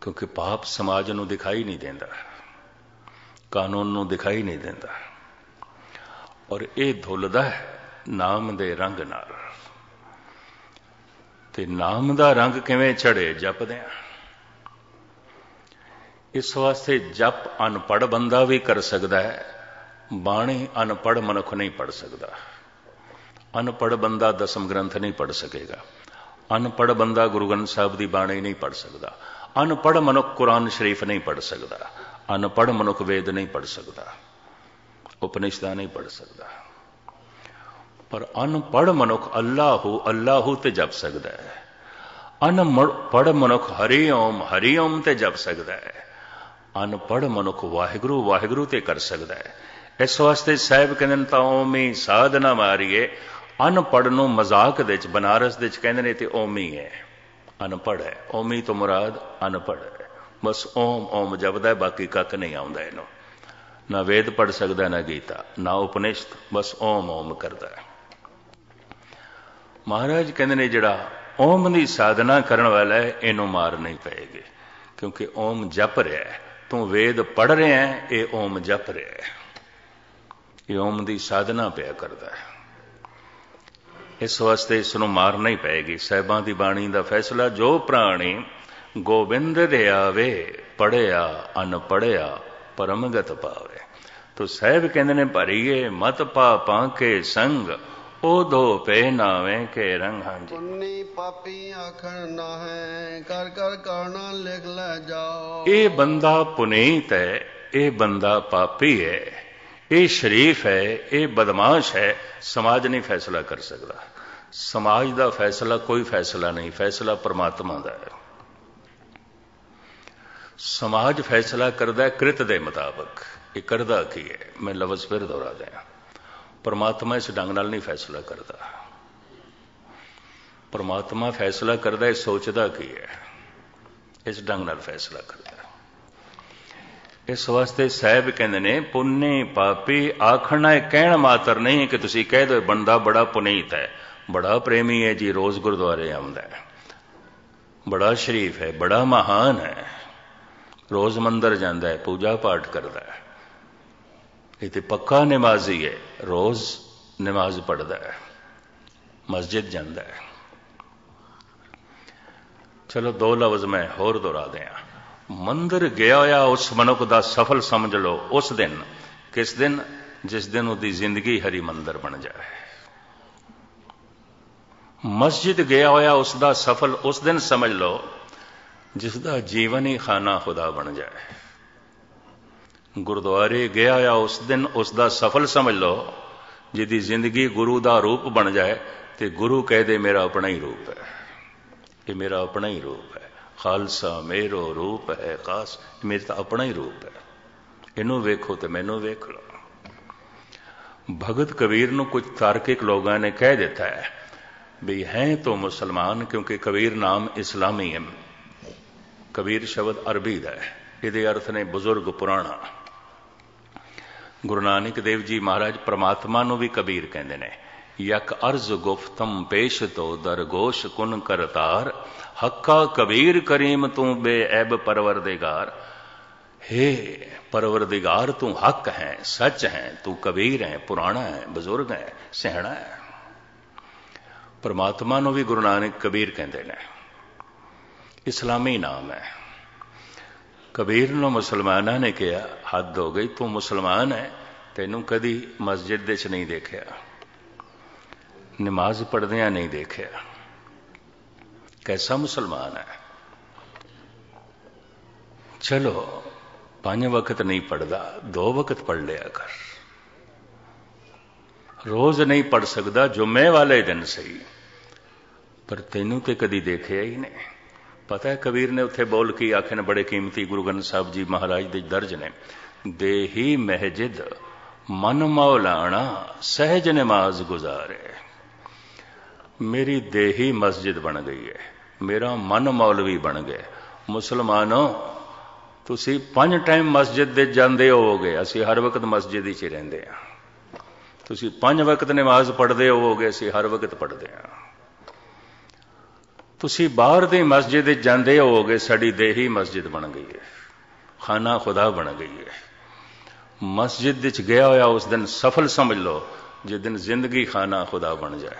ਕਿਉਂਕਿ ਪਾਪ ਸਮਾਜ ਨੂੰ ਦਿਖਾਈ ਨਹੀਂ ਦਿੰਦਾ। ਕਾਨੂੰਨ ਨੂੰ ਦਿਖਾਈ ਨਹੀਂ ਦਿੰਦਾ। ਔਰ ਇਹ ਧੁੱਲਦਾ ਹੈ ਨਾਮ ਦੇ ਰੰਗ ਨਾਲ। ਤੇ ਨਾਮ ਦਾ ਰੰਗ ਕਿਵੇਂ ਚੜੇ ਜਪਦੇ ਆ ਇਸ ਵਾਸਤੇ ਜਪ ਅਨਪੜ ਬੰਦਾ ਵੀ ਕਰ ਸਕਦਾ ਹੈ, ਬਾਣੀ ਅਨਪੜ ਮਨੁੱਖ ਨਹੀਂ ਪੜ ਸਕਦਾ। ਅਨਪੜ ਬੰਦਾ ਦਸਮ ਗ੍ਰੰਥ ਨਹੀਂ ਪੜ ਸਕੇਗਾ। ਅਨਪੜ ਬੰਦਾ ਗੁਰੂ ਗ੍ਰੰਥ ਸਾਹਿਬ ਦੀ ਬਾਣੀ ਨਹੀਂ ਪੜ ਸਕਦਾ। ਅਨਪੜ ਮਨੁੱਖ ਕੁਰਾਨ ਸ਼ਰੀਫ ਨਹੀਂ ਪੜ ਸਕਦਾ। ਅਨਪੜ ਮਨੁੱਖ ਵੇਦ ਨਹੀਂ ਪੜ ਸਕਦਾ, ਉਪਨਿਸ਼ਦਾਂ ਨਹੀਂ ਪੜ ਸਕਦਾ। ਪਰ ਅਨਪੜ੍ਹ ਮਨੁੱਖ ਅੱਲਾਹੂ ਅੱਲਾਹੂ ਤੇ ਜਪ ਸਕਦਾ ਹੈ। ਅਨਪੜ ਮਨੁੱਖ ਹਰੀ ਓਮ ਹਰੀ ਓਮ ਤੇ ਜਪ ਸਕਦਾ ਹੈ। ਅਨਪੜ ਮਨੁੱਖ ਵਾਹਿਗੁਰੂ ਵਾਹਿਗੁਰੂ ਤੇ ਕਰ ਸਕਦਾ ਹੈ। ਇਸ ਵਾਸਤੇ ਸਾਹਿਬ ਕਹਿੰਦੇ ਨੇ ਤਾਂ ਓਮੀ ਸਾਧਨਾ ਮਾਰੀਏ। ਅਨਪੜ੍ਹ ਨੂੰ ਮਜ਼ਾਕ ਦੇ ਵਿੱਚ, ਬਨਾਰਸ ਦੇ ਵਿੱਚ ਕਹਿੰਦੇ ਨੇ ਤੇ ਓਮੀ ਹੈ। ਅਨਪੜ੍ਹ ਹੈ। ਓਮੀ ਤੋਂ ਮੁਰਾਦ ਅਨਪੜ੍ਹ ਹੈ। ਬਸ ਓਮ ਓਮ ਜਪਦਾ ਬਾਕੀ ਕੱਖ ਨਹੀਂ ਆਉਂਦਾ ਇਹਨੂੰ। ਨਾ ਵੇਦ ਪੜ ਸਕਦਾ, ਨਾ ਗੀਤਾ, ਨਾ ਉਪਨਿਸ਼ਦ ਬਸ ਓਮ ਓਮ ਕਰਦਾ ਹੈ। ਮਹਾਰਾਜ ਕਹਿੰਦੇ ਨੇ, ਜਿਹੜਾ ਓਮ ਦੀ ਸਾਧਨਾ ਕਰਨ ਵਾਲਾ ਹੈ, ਇਹਨੂੰ ਮਾਰ ਨਹੀਂ ਪਏਗੀ, ਕਿਉਂਕਿ ਓਮ ਜਪ ਰਿਹਾ ਹੈ। ਤੂੰ ਵੇਦ ਪੜ ਰਿਹਾ ਹੈ, ਇਹ ਓਮ ਜਪ ਰਿਹਾ ਹੈ। ਇਹ ਓਮ ਦੀ ਸਾਧਨਾ ਪਿਆ ਕਰਦਾ ਹੈ। ਇਸ ਵਾਸਤੇ ਇਸ ਨੂੰ ਮਾਰ ਨਹੀਂ ਪਏਗੀ। ਸਹਿਬਾਂ ਦੀ ਬਾਣੀ ਦਾ ਫੈਸਲਾ, ਜੋ ਪ੍ਰਾਣੀ ਗੋਬਿੰਦ ਦੇ ਆਵੇ ਪੜਿਆ ਅਨ ਪੜਿਆ ਪਰਮਗਤ ਪਾਵੇ ਤੋ ਸਹਿਬ ਕਹਿੰਦੇ ਨੇ ਭਰੀਏ ਮਤ ਪਾਪਾਂ ਕੇ ਸੰਗ ਉਹ ਦੋ ਪੇ ਨਾਵੇਂ ਕੇ ਰੰਗ। ਹਾਂਜੀ। ਪੁੰਨੀ ਪਾਪੀ ਆਖਣ ਨਾ ਹੈ ਕਰ ਕਰ ਕਰਨਾ ਲਿਖ ਲੈ ਜਾਓ। ਇਹ ਬੰਦਾ ਪੁਨੀਤ ਹੈ ਇਹ ਬੰਦਾ ਪਾਪੀ ਹੈ ਇਹ ਸ਼ਰੀਫ ਹੈ ਇਹ ਬਦਮਾਸ਼ ਹੈ ਸਮਾਜ ਨਹੀਂ ਫੈਸਲਾ ਕਰ ਸਕਦਾ। ਸਮਾਜ ਦਾ ਫੈਸਲਾ ਕੋਈ ਫੈਸਲਾ ਨਹੀਂ ਫੈਸਲਾ ਪਰਮਾਤਮਾ ਦਾ ਹੈ। ਸਮਾਜ ਫੈਸਲਾ ਕਰਦਾ ਕ੍ਰਿਤ ਦੇ ਮੁਤਾਬਕ। ਇਹ ਕਰਦਾ ਕੀ ਹੈ? ਮੈਂ ਲਫ਼ਜ਼ ਫਿਰ ਦੁਹਰਾ ਦਿਆਂ। ਪਰਮਾਤਮਾ ਇਸ ਢੰਗ ਨਾਲ ਨਹੀਂ ਫੈਸਲਾ ਕਰਦਾ। ਪਰਮਾਤਮਾ ਫੈਸਲਾ ਕਰਦਾ, ਇਹ ਸੋਚਦਾ ਕੀ ਹੈ? ਇਸ ਢੰਗ ਨਾਲ ਫੈਸਲਾ ਕਰਦਾ। ਇਸ ਵਾਸਤੇ ਸਾਹਿਬ ਕਹਿੰਦੇ ਨੇ, ਪੁੰਨੇ ਪਾਪੀ ਆਖਣਾ ਹੈ ਕਹਿਣ ਮਾਤਰ ਨਹੀਂ ਕਿ ਤੁਸੀਂ ਕਹਿ ਦੋ ਬੰਦਾ ਬੜਾ ਪੁਨੀਤ ਹੈ। ਬੜਾ ਪ੍ਰੇਮੀ ਹੈ ਜੀ, ਰੋਜ਼ ਗੁਰਦੁਆਰੇ ਆਉਂਦਾ ਹੈ। ਬੜਾ ਸ਼ਰੀਫ ਹੈ, ਬੜਾ ਮਹਾਨ ਹੈ। ਰੋਜ਼ ਮੰਦਰ ਜਾਂਦਾ ਹੈ, ਪੂਜਾ ਪਾਠ ਕਰਦਾ ਹੈ। ਇਹ ਤੇ ਪੱਕਾ ਨਮਾਜ਼ੀ ਹੈ ਰੋਜ਼ ਨਮਾਜ਼ ਪੜਦਾ ਹੈ, ਮਸਜਿਦ ਜਾਂਦਾ ਹੈ। ਚਲੋ ਦੋ ਲਫ਼ਜ਼ ਮੈਂ ਹੋਰ ਦੁਹਰਾ ਦਿਆਂ। ਮੰਦਰ ਗਿਆ ਹੋਇਆ ਉਸ ਮਨੁੱਖ ਦਾ ਸਫਲ ਸਮਝ ਲਓ, ਉਸ ਦਿਨ, ਕਿਸ ਦਿਨ? ਜਿਸ ਦਿਨ ਉਹਦੀ ਜ਼ਿੰਦਗੀ ਹਰੀ ਮੰਦਰ ਬਣ ਜਾਏ। ਮਸਜਿਦ ਗਿਆ ਹੋਇਆ ਉਸ ਦਾ ਸਫਲ ਉਸ ਦਿਨ ਸਮਝ ਲਓ ਜਿਸ ਦਾ ਜੀਵਨ ਹੀ ਖਾਨਾ ਖੁਦਾ ਬਣ ਜਾਏ। ਗੁਰਦੁਆਰੇ ਗਿਆ ਹੋਇਆ ਉਸ ਦਿਨ ਉਸ ਦਾ ਸਫਲ ਸਮਝ ਲਓ, ਜਿਹਦੀ ਜ਼ਿੰਦਗੀ ਗੁਰੂ ਦਾ ਰੂਪ ਬਣ ਜਾਏ, ਤੇ ਗੁਰੂ ਕਹਿ ਦੇ ਮੇਰਾ ਆਪਣਾ ਹੀ ਰੂਪ ਹੈ। ਇਹ ਮੇਰਾ ਆਪਣਾ ਹੀ ਰੂਪ ਹੈ। ਖਾਲਸਾ ਮੇਰੋ ਰੂਪ ਹੈ, ਖਾਸ ਮੇਰਾ ਤਾਂ ਆਪਣਾ ਹੀ ਰੂਪ ਹੈ। ਇਹਨੂੰ ਵੇਖੋ ਤੇ ਮੈਨੂੰ ਵੇਖ ਲਓ। ਭਗਤ ਕਬੀਰ ਨੂੰ ਕੁਝ ਤਾਰਕਿਕ ਲੋਕਾਂ ਨੇ ਕਹਿ ਦਿੱਤਾ ਹੈ ਵੀ ਹੈ ਤਾਂ ਮੁਸਲਮਾਨ ਕਿਉਂਕਿ ਕਬੀਰ ਨਾਮ ਇਸਲਾਮੀ ਹੈ। ਕਬੀਰ ਸ਼ਬਦ ਅਰਬੀ ਦਾ ਹੈ। ਇਹਦੇ ਅਰਥ ਨੇ ਬਜ਼ੁਰਗ ਪੁਰਾਣਾ। ਗੁਰੂ ਨਾਨਕ ਦੇਵ ਜੀ ਮਹਾਰਾਜ ਪ੍ਰਮਾਤਮਾ ਨੂੰ ਵੀ ਕਬੀਰ ਕਹਿੰਦੇ ਨੇ, ਯਕ ਅਰਜ਼ ਗੁਫਤਮ ਪੇਸ਼ ਤੋ ਦਰਗੋਸ਼ ਕੁਨ ਕਰਤਾਰ, ਹੱਕਾ ਕਬੀਰ ਕਰੀਮ ਤੂੰ ਬੇਅਬ ਪਰਵਰਦਿਗਾਰ। हे ਪਰਵਰਦਿਗਾਰ, ਤੂੰ ਹੱਕ ਹੈ, ਸੱਚ ਹੈ, ਤੂੰ ਕਬੀਰ ਹੈ, ਪੁਰਾਣਾ ਹੈ, ਬਜ਼ੁਰਗ ਹੈ ਸਿਹਣਾ ਹੈ। ਪਰਮਾਤਮਾ ਨੂੰ ਵੀ ਗੁਰੂ ਨਾਨਕ ਕਬੀਰ ਕਹਿੰਦੇ ਨੇ। ਇਸਲਾਮੀ ਨਾਮ ਹੈ ਕਬੀਰ ਨੂੰ ਮੁਸਲਮਾਨਾਂ ਨੇ ਕਿਹਾ ਹੱਦ ਹੋ ਗਈ ਤੂੰ ਮੁਸਲਮਾਨ ਹੈ ਤੈਨੂੰ ਕਦੀ ਮਸਜਿਦ ਦੇ ਵਿੱਚ ਨਹੀਂ ਦੇਖਿਆ ਨਮਾਜ਼ ਪੜ੍ਹਦਿਆਂ ਨਹੀਂ ਦੇਖਿਆ ਕੈਸਾ ਮੁਸਲਮਾਨ ਹੈ ਚਲੋ ਪੰਜ ਵਕਤ ਨਹੀਂ ਪੜਦਾ ਦੋ ਵਕਤ ਪੜ ਲਿਆ ਕਰ ਰੋਜ਼ ਨਹੀਂ ਪੜ ਸਕਦਾ ਜੁਮੇ ਵਾਲੇ ਦਿਨ ਸਹੀ ਪਰ ਤੈਨੂੰ ਤੇ ਕਦੀ ਦੇਖਿਆ ਹੀ ਨਹੀਂ ਪਤਾ ਹੈ, ਕਬੀਰ ਨੇ ਉੱਥੇ ਬੋਲ ਕੇ ਆਖੇ ਬੜੇ ਕੀਮਤੀ ਗੁਰੂ ਗ੍ਰੰਥ ਸਾਹਿਬ ਜੀ ਮਹਾਰਾਜ ਦੇ ਦਰਜ ਨੇ। ਦੇਹੀ ਮਹਿਜਿਦ, ਮਨ ਮੌਲਾਣਾ, ਸਹਿਜ ਨਮਾਜ਼ ਗੁਜ਼ਾਰੇ। ਮੇਰੀ ਦੇਹੀ ਮਸਜਿਦ ਬਣ ਗਈ ਹੈ, ਮੇਰਾ ਮਨ ਮੌਲਵੀ ਬਣ ਗਿਆ ਮੁਸਲਮਾਨੋ, ਤੁਸੀਂ ਪੰਜ ਟਾਈਮ ਮਸਜਿਦ ਦੇ ਜਾਂਦੇ ਹੋਵੋਗੇ, ਅਸੀਂ ਹਰ ਵਕਤ ਮਸਜਿਦ ਵਿੱਚ ਰਹਿੰਦੇ ਹਾਂ। ਤੁਸੀਂ ਪੰਜ ਵਕਤ ਨਮਾਜ਼ ਪੜ੍ਹਦੇ ਹੋਵੋਗੇ, ਅਸੀਂ ਹਰ ਵਕਤ ਪੜ੍ਹਦੇ ਹਾਂ। ਤੁਸੀਂ ਬਾਹਰ ਦੀ ਮਸਜਿਦ ਵਿੱਚ ਜਾਂਦੇ ਹੋਗੇ ਸਾਡੀ ਦੇਹੀ ਮਸਜਿਦ ਬਣ ਗਈ ਹੈ। ਖਾਨਾ ਖੁਦਾ ਬਣ ਗਈ ਹੈ। ਮਸਜਿਦ ਵਿੱਚ ਗਿਆ ਹੋਇਆ ਉਸ ਦਿਨ ਸਫਲ ਸਮਝ ਲਓ, ਜਿਸ ਦਿਨ ਜ਼ਿੰਦਗੀ ਖਾਨਾ ਖੁਦਾ ਬਣ ਜਾਏ।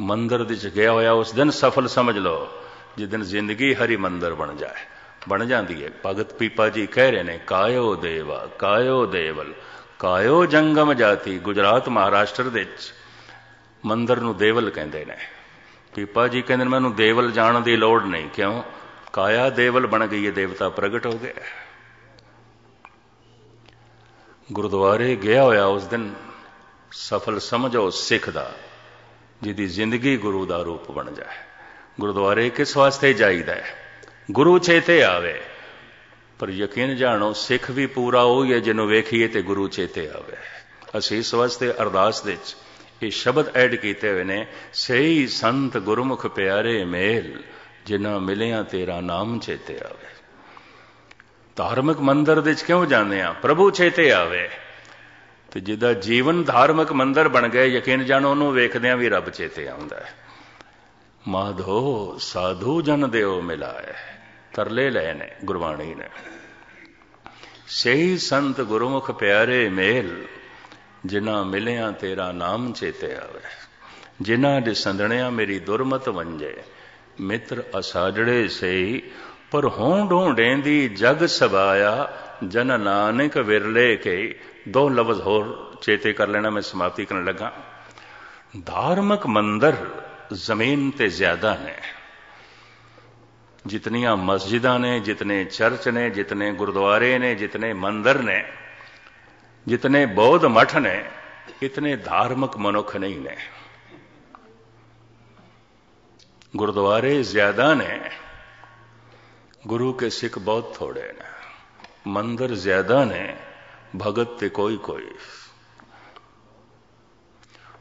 ਮੰਦਰ ਵਿੱਚ ਗਿਆ ਹੋਇਆ ਉਸ ਦਿਨ ਸਫਲ ਸਮਝ ਲਓ, ਜਿਸ ਦਿਨ ਜ਼ਿੰਦਗੀ ਹਰੀ ਮੰਦਰ ਬਣ ਜਾਏ। ਬਣ ਜਾਂਦੀ ਹੈ। ਭਗਤ ਪੀਪਾ ਜੀ ਕਹਿ ਰਹੇ ਨੇ, ਕਾਇਓ ਦੇਵਾ, ਕਾਇਓ ਦੇਵਲ, ਕਾਇਓ ਜੰਗਮ ਜਾਤੀ, ਗੁਜਰਾਤ ਮਹਾਰਾਸ਼ਟਰ ਦੇ ਵਿੱਚ ਮੰਦਰ ਨੂੰ ਦੇਵਲ ਕਹਿੰਦੇ ਨੇ। ਪੀਪਾ ਜੀ ਕਹਿੰਦੇ ਨੇ, ਮੈਨੂੰ ਦੇਵਲ ਜਾਣ ਦੀ ਲੋੜ ਨਹੀਂ, ਕਿਉਂ? ਕਾਇਆ ਦੇਵਲ ਬਣ ਗਈ ਹੈ ਦੇਵਤਾ ਪ੍ਰਗਟ ਹੋ ਗਿਆ ਗੁਰਦੁਆਰੇ ਗਿਆ ਹੋਇਆ ਉਸ ਦਿਨ, ਸਫਲ ਸਮਝੋ ਸਿੱਖ ਦਾ, ਜਿਹਦੀ ਜ਼ਿੰਦਗੀ ਗੁਰੂ ਦਾ ਰੂਪ ਬਣ ਜਾਏ। ਗੁਰਦੁਆਰੇ ਕਿਸ ਵਾਸਤੇ ਜਾਈਦਾ ਹੈ ਗੁਰੂ ਚੇਤੇ ਆਵੇ। ਪਰ ਯਕੀਨ ਜਾਣੋ, ਸਿੱਖ ਵੀ ਪੂਰਾ ਉਹ ਹੀ ਹੈ ਜਿਹਨੂੰ ਵੇਖੀਏ ਤੇ ਗੁਰੂ ਚੇਤੇ ਆਵੇ। ਅਸੀਂ ਇਸ ਵਾਸਤੇ ਅਰਦਾਸ ਦੇ ਵਿੱਚ ਇਹ ਸ਼ਬਦ ਐਡ ਕੀਤੇ ਹੋਏ ਨੇ, ਸਹੀ ਸੰਤ ਗੁਰਮੁਖ ਪਿਆਰੇ ਮੇਲ, ਜਿਨ੍ਹਾਂ ਮਿਲਿਆ ਤੇਰਾ ਨਾਮ ਚੇਤੇ ਆਵੇ। ਧਾਰਮਿਕ ਮੰਦਰ ਦੇ ਵਿੱਚ ਕਿਉਂ ਜਾਂਦੇ ਆ? ਪ੍ਰਭੂ ਚੇਤੇ ਆਵੇ। ਤੇ ਜਿਹਦਾ ਜੀਵਨ ਧਾਰਮਿਕ ਮੰਦਰ ਬਣ ਗਿਆ, ਯਕੀਨ ਜਾਣੋ, ਉਹਨੂੰ ਵੇਖਦਿਆਂ ਵੀ ਰੱਬ ਚੇਤੇ ਆਉਂਦਾ ਹੈ। ਮਾਧੋ, ਸਾਧੂ ਜਨ ਦਿਓ ਮਿਲਾਏ, ਤਰਲੇ ਲਏ ਨੇ, ਗੁਰਬਾਣੀ ਨੇ। ਸਹੀ ਸੰਤ ਗੁਰਮੁਖ ਪਿਆਰੇ ਮੇਲ ਜਿਨ੍ਹਾਂ ਮਿਲਿਆ ਤੇਰਾ ਨਾਮ ਚੇਤੇ ਆਵੇ। ਜਿਨ੍ਹਾਂ ਦੇ ਸੰਦਣਿਆ ਮੇਰੀ ਦੁਰਮਤ ਵੰਜੇ। ਮਿੱਤਰ ਅਸਾਜੜੇ ਸਈ ਪਰ ਹੋਂ ਦੀ ਜਗ ਸਬਾਇਆ। ਜਨ ਨਾਨਕ ਵਿਰਲੇ ਕੇ। ਦੋ ਲਫ਼ਜ਼ ਹੋਰ ਚੇਤੇ ਕਰ ਲੈਣਾ, ਮੈਂ ਸਮਾਪਤੀ ਕਰਨ ਲੱਗਾ। ਧਾਰਮਿਕ ਮੰਦਰ ਜ਼ਮੀਨ ਤੇ ਜ਼ਿਆਦਾ ਨੇ। ਜਿਤਨੀਆਂ ਮਸਜਿਦਾਂ ਨੇ, ਜਿਤਨੇ ਚਰਚ ਨੇ, ਜਿਤਨੇ ਗੁਰਦੁਆਰੇ ਨੇ, ਜਿਤਨੇ ਮੰਦਰ ਨੇ ਜਿਤਨੇ ਬੌਧ ਮਠ ਨੇ ਇਤਨੇ ਧਾਰਮਿਕ ਮਨੁੱਖ ਨਹੀਂ ਨੇ ਗੁਰਦੁਆਰੇ ਜ਼ਿਆਦਾ ਨੇ ਗੁਰੂ ਕੇ ਸਿੱਖ ਬਹੁਤ ਥੋੜੇ ਨੇ ਮੰਦਰ ਜ਼ਿਆਦਾ ਨੇ ਭਗਤ ਤੇ ਕੋਈ ਕੋਈ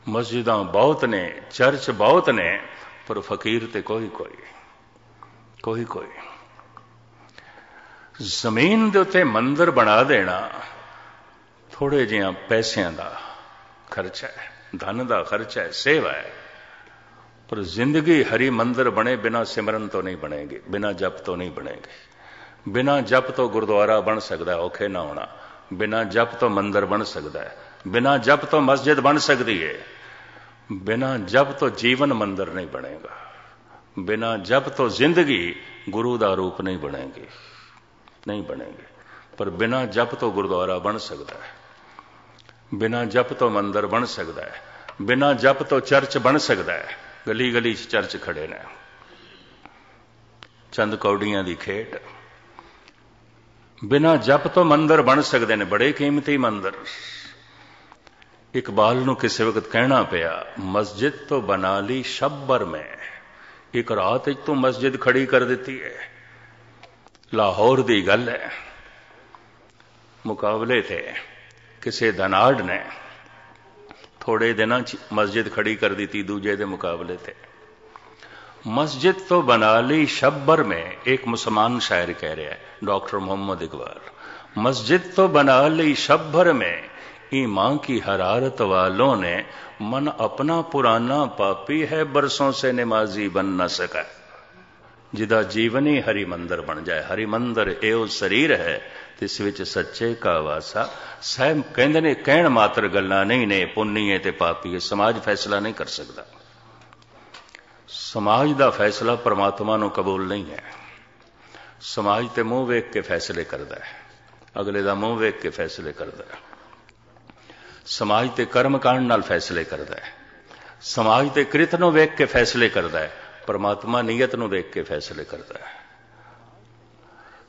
ਮਸਜਿਦਾਂ ਬਹੁਤ ਨੇ ਚਰਚ ਬਹੁਤ ਨੇ ਪਰ ਫਕੀਰ ਤੇ ਕੋਈ ਕੋਈ ਕੋਈ ਕੋਈ ਜ਼ਮੀਨ ਦੇ ਉੱਤੇ ਮੰਦਰ ਬਣਾ ਦੇਣਾ ਥੋੜੇ ਜਿਹਾ ਪੈਸਿਆਂ ਦਾ ਖਰਚਾ ਹੈ, ਧਨ ਦਾ ਖਰਚਾ ਹੈ, ਸੇਵਾ ਹੈ। ਪਰ ਜ਼ਿੰਦਗੀ ਹਰੀ ਮੰਦਰ ਬਣੇ ਬਿਨਾ ਸਿਮਰਨ ਤੋਂ ਨਹੀਂ ਬਣੇਗੀ, ਬਿਨਾ ਜਪ ਤੋਂ ਨਹੀਂ ਬਣੇਗੀ। ਬਿਨਾ ਜਪ ਤੋਂ ਗੁਰਦੁਆਰਾ ਬਣ ਸਕਦਾ ਹੈ, ਔਖੇ ਨਾ ਹੋਣਾ। ਬਿਨਾ ਜਪ ਤੋਂ ਮੰਦਰ ਬਣ ਸਕਦਾ ਹੈ, ਬਿਨਾ ਜਪ ਤੋਂ ਮਸਜਿਦ ਬਣ ਸਕਦੀ ਹੈ ਬਿਨਾ ਜਪ ਤੋਂ ਜੀਵਨ ਮੰਦਰ ਨਹੀਂ ਬਣੇਗਾ। ਬਿਨਾ ਜਪ ਤੋਂ ਜ਼ਿੰਦਗੀ ਗੁਰੂ ਦਾ ਰੂਪ ਨਹੀਂ ਬਣੇਗੀ ਨਹੀਂ ਬਣੇਗੀ। ਪਰ ਬਿਨਾ ਜਪ ਤੋਂ ਗੁਰਦੁਆਰਾ ਬਣ ਸਕਦਾ ਹੈ। ਬਿਨਾ ਜਪ ਤੋਂ ਮੰਦਰ ਬਣ ਸਕਦਾ ਹੈ, ਬਿਨਾ ਜਪ ਤੋਂ ਚਰਚ ਬਣ ਸਕਦਾ ਹੈ ਗਲੀ ਗਲੀ ਚ ਚਰਚ ਖੜੇ ਨੇ। ਚੰਦ ਕੌਡੀਆਂ ਦੀ ਖੇਡ। ਬਿਨਾ ਜਪ ਤੋਂ ਮੰਦਰ ਬਣ ਸਕਦੇ ਨੇ, ਬੜੇ ਕੀਮਤੀ ਮੰਦਰ। ਇਕਬਾਲ ਨੂੰ ਕਿਸੇ ਵਕਤ ਕਹਿਣਾ ਪਿਆ, ਮਸਜਿਦ ਤੋਂ ਬਣਾ ਲਈ ਸ਼ੱਬਰ ਮੈਂ। ਇੱਕ ਰਾਤ ਵਿੱਚ ਤੂੰ ਮਸਜਿਦ ਖੜੀ ਕਰ ਦਿੱਤੀ ਹੈ। ਲਾਹੌਰ ਦੀ ਗੱਲ ਹੈ। ਮੁਕਾਬਲੇ ਤੇ ਕਿਸੇ ਧਨਾੜ ਨੇ ਥੋੜੇ ਦਿਨਾਂ ਚ ਮਸਜਿਦ ਖੜੀ ਕਰ ਦਿੱਤੀ ਦੂਜੇ ਦੇ ਮੁਕਾਬਲੇ ਤੇ मस्जिद तो बना ली शब्बर में एक मुसलमान शायर कह रहा है डॉक्टर मोहम्मद इकबाल मस्जिद तो बना ली शब्बर में ईमां की हरारत वालों ने मन अपना पुराना पापी है बरसों से नमाजी बन न सका ਜਿਹਦਾ ਜੀਵਨ ਹੀ ਹਰੀ ਮੰਦਰ ਬਣ ਜਾਏ ਹਰੀ ਮੰਦਰ ਇਹੋ ਸਰੀਰ ਹੈ ਤੇ ਇਸ ਵਿੱਚ ਸੱਚੇ ਕਾ ਵਾਸਾ। ਸਹਿਮ ਕਹਿੰਦੇ ਨੇ, ਕਹਿਣ ਮਾਤਰ ਗੱਲਾਂ ਨਹੀਂ ਨੇ, ਪੁੰਨੀਏ ਤੇ ਪਾਪੀਏ, ਸਮਾਜ ਫੈਸਲਾ ਨਹੀਂ ਕਰ ਸਕਦਾ। ਸਮਾਜ ਦਾ ਫੈਸਲਾ ਪਰਮਾਤਮਾ ਨੂੰ ਕਬੂਲ ਨਹੀਂ ਹੈ। ਸਮਾਜ ਤੇ ਮੂੰਹ ਵੇਖ ਕੇ ਫੈਸਲੇ ਕਰਦਾ ਹੈ। ਅਗਲੇ ਦਾ ਮੂੰਹ ਵੇਖ ਕੇ ਫੈਸਲੇ ਕਰਦਾ ਹੈ। ਸਮਾਜ ਤੇ ਕਰਮ ਕਾਂਡ ਨਾਲ ਫੈਸਲੇ ਕਰਦਾ ਹੈ। ਸਮਾਜ ਤੇ ਕ੍ਰਿਤ ਨੂੰ ਵੇਖ ਕੇ ਫੈਸਲੇ ਕਰਦਾ ਹੈ। ਪਰਮਾਤਮਾ ਨੀਅਤ ਨੂੰ ਵੇਖ ਕੇ ਫੈਸਲੇ ਕਰਦਾ ਹੈ।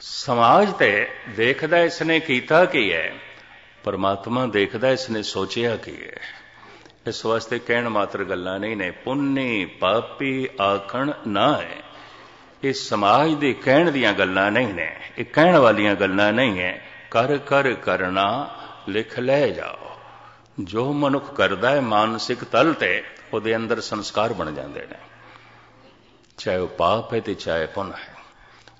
ਸਮਾਜ ਤੇ ਦੇਖਦਾ ਇਸਨੇ ਕੀਤਾ ਕੀ ਹੈ? ਪਰਮਾਤਮਾ ਦੇਖਦਾ ਇਸਨੇ ਸੋਚਿਆ ਕੀ ਹੈ? ਇਸ ਵਾਸਤੇ ਕਹਿਣ ਮਾਤਰ ਗੱਲਾਂ ਨਹੀਂ ਨੇ। ਪੁੰਨੀ ਪਾਪੀ ਆਖਣ ਨਾ ਹੈ। ਇਹ ਸਮਾਜ ਦੇ ਕਹਿਣ ਦੀਆਂ ਗੱਲਾਂ ਨਹੀਂ ਨੇ। ਇਹ ਕਹਿਣ ਵਾਲੀਆਂ ਗੱਲਾਂ ਨਹੀਂ ਹੈ। ਕਰ ਕਰ ਕਰਨਾ ਲਿਖ ਲੈ ਜਾਓ। ਜੋ ਮਨੁੱਖ ਕਰਦਾ ਹੈ, ਮਾਨਸਿਕ ਤਲ ਤੇ ਉਹਦੇ ਅੰਦਰ ਸੰਸਕਾਰ ਬਣ ਜਾਂਦੇ ਨੇ। ਚਾਹੇ ਉਹ ਪਾਪ ਹੈ ਤੇ ਚਾਹੇ ਪੁੰਨ ਹੈ।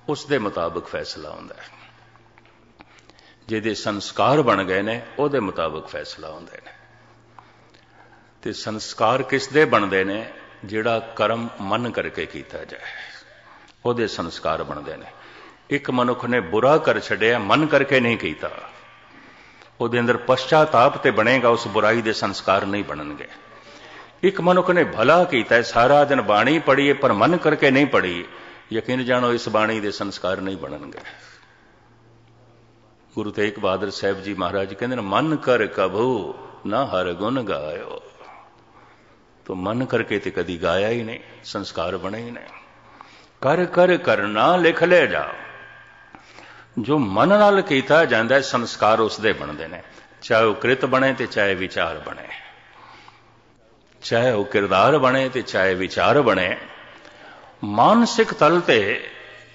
ਉਸ ਦੇ ਮੁਤਾਬਕ ਫੈਸਲਾ ਹੁੰਦਾ ਹੈ। ਜਿਹਦੇ ਸੰਸਕਾਰ ਬਣ ਗਏ ਨੇ, ਉਹਦੇ ਮੁਤਾਬਕ ਫੈਸਲਾ ਹੁੰਦੇ ਨੇ ਤੇ ਸੰਸਕਾਰ ਕਿਸ ਦੇ ਬਣਦੇ ਨੇ? ਜਿਹੜਾ ਕਰਮ ਮਨ ਕਰਕੇ ਕੀਤਾ ਜਾਏ। ਉਹਦੇ ਸੰਸਕਾਰ ਬਣਦੇ ਨੇ। ਇੱਕ ਮਨੁੱਖ ਨੇ ਬੁਰਾ ਕਰ ਛੱਡਿਆ, ਮਨ ਕਰਕੇ ਨਹੀਂ ਕੀਤਾ। ਉਹਦੇ ਅੰਦਰ ਪਛਤਾਤਾਪ ਤੇ ਬਣੇਗਾ, ਉਸ ਬੁਰਾਈ ਦੇ ਸੰਸਕਾਰ ਨਹੀਂ ਬਣਨਗੇ। ਇੱਕ ਮਨੁੱਖ ਨੇ ਭਲਾ ਕੀਤਾ ਸਾਰਾ ਦਿਨ ਬਾਣੀ ਪੜ੍ਹੀਏ, ਪਰ ਮਨ ਕਰਕੇ ਨਹੀਂ ਪੜ੍ਹੀ ਯਕੀਨ ਜਾਣੋ, ਇਸ ਬਾਣੀ ਦੇ ਸੰਸਕਾਰ ਨਹੀਂ ਬਣਨਗੇ। ਗੁਰੂ ਤੇਗ ਬਹਾਦਰ ਸਾਹਿਬ ਜੀ ਮਹਾਰਾਜ ਕਹਿੰਦੇ ਨੇ, ਮਨ ਕਰ ਕਭੂ ਨਾ ਹਰ ਗੁਣ ਗਾਇਓ। ਤੋ ਮਨ ਕਰਕੇ ਤੇ ਕਦੀ ਗਾਇਆ ਹੀ ਨਹੀਂ, ਸੰਸਕਾਰ ਬਣੇ ਹੀ ਨਹੀਂ। ਕਰ ਕਰ ਕਰਨਾ ਲਿਖ ਲੈ ਜਾ। ਜੋ ਮਨ ਨਾਲ ਕੀਤਾ ਜਾਂਦਾ ਸੰਸਕਾਰ ਉਸ ਦੇ ਬਣਦੇ ਨੇ। ਚਾਹੇ ਉਹ ਕ੍ਰਿਤ ਬਣੇ ਤੇ ਚਾਹੇ ਵਿਚਾਰ ਬਣੇ। ਚਾਹੇ ਉਹ ਕਿਰਦਾਰ ਬਣੇ ਤੇ ਚਾਹੇ ਵਿਚਾਰ ਬਣੇ। ਮਾਨਸਿਕ ਤਲ ਤੇ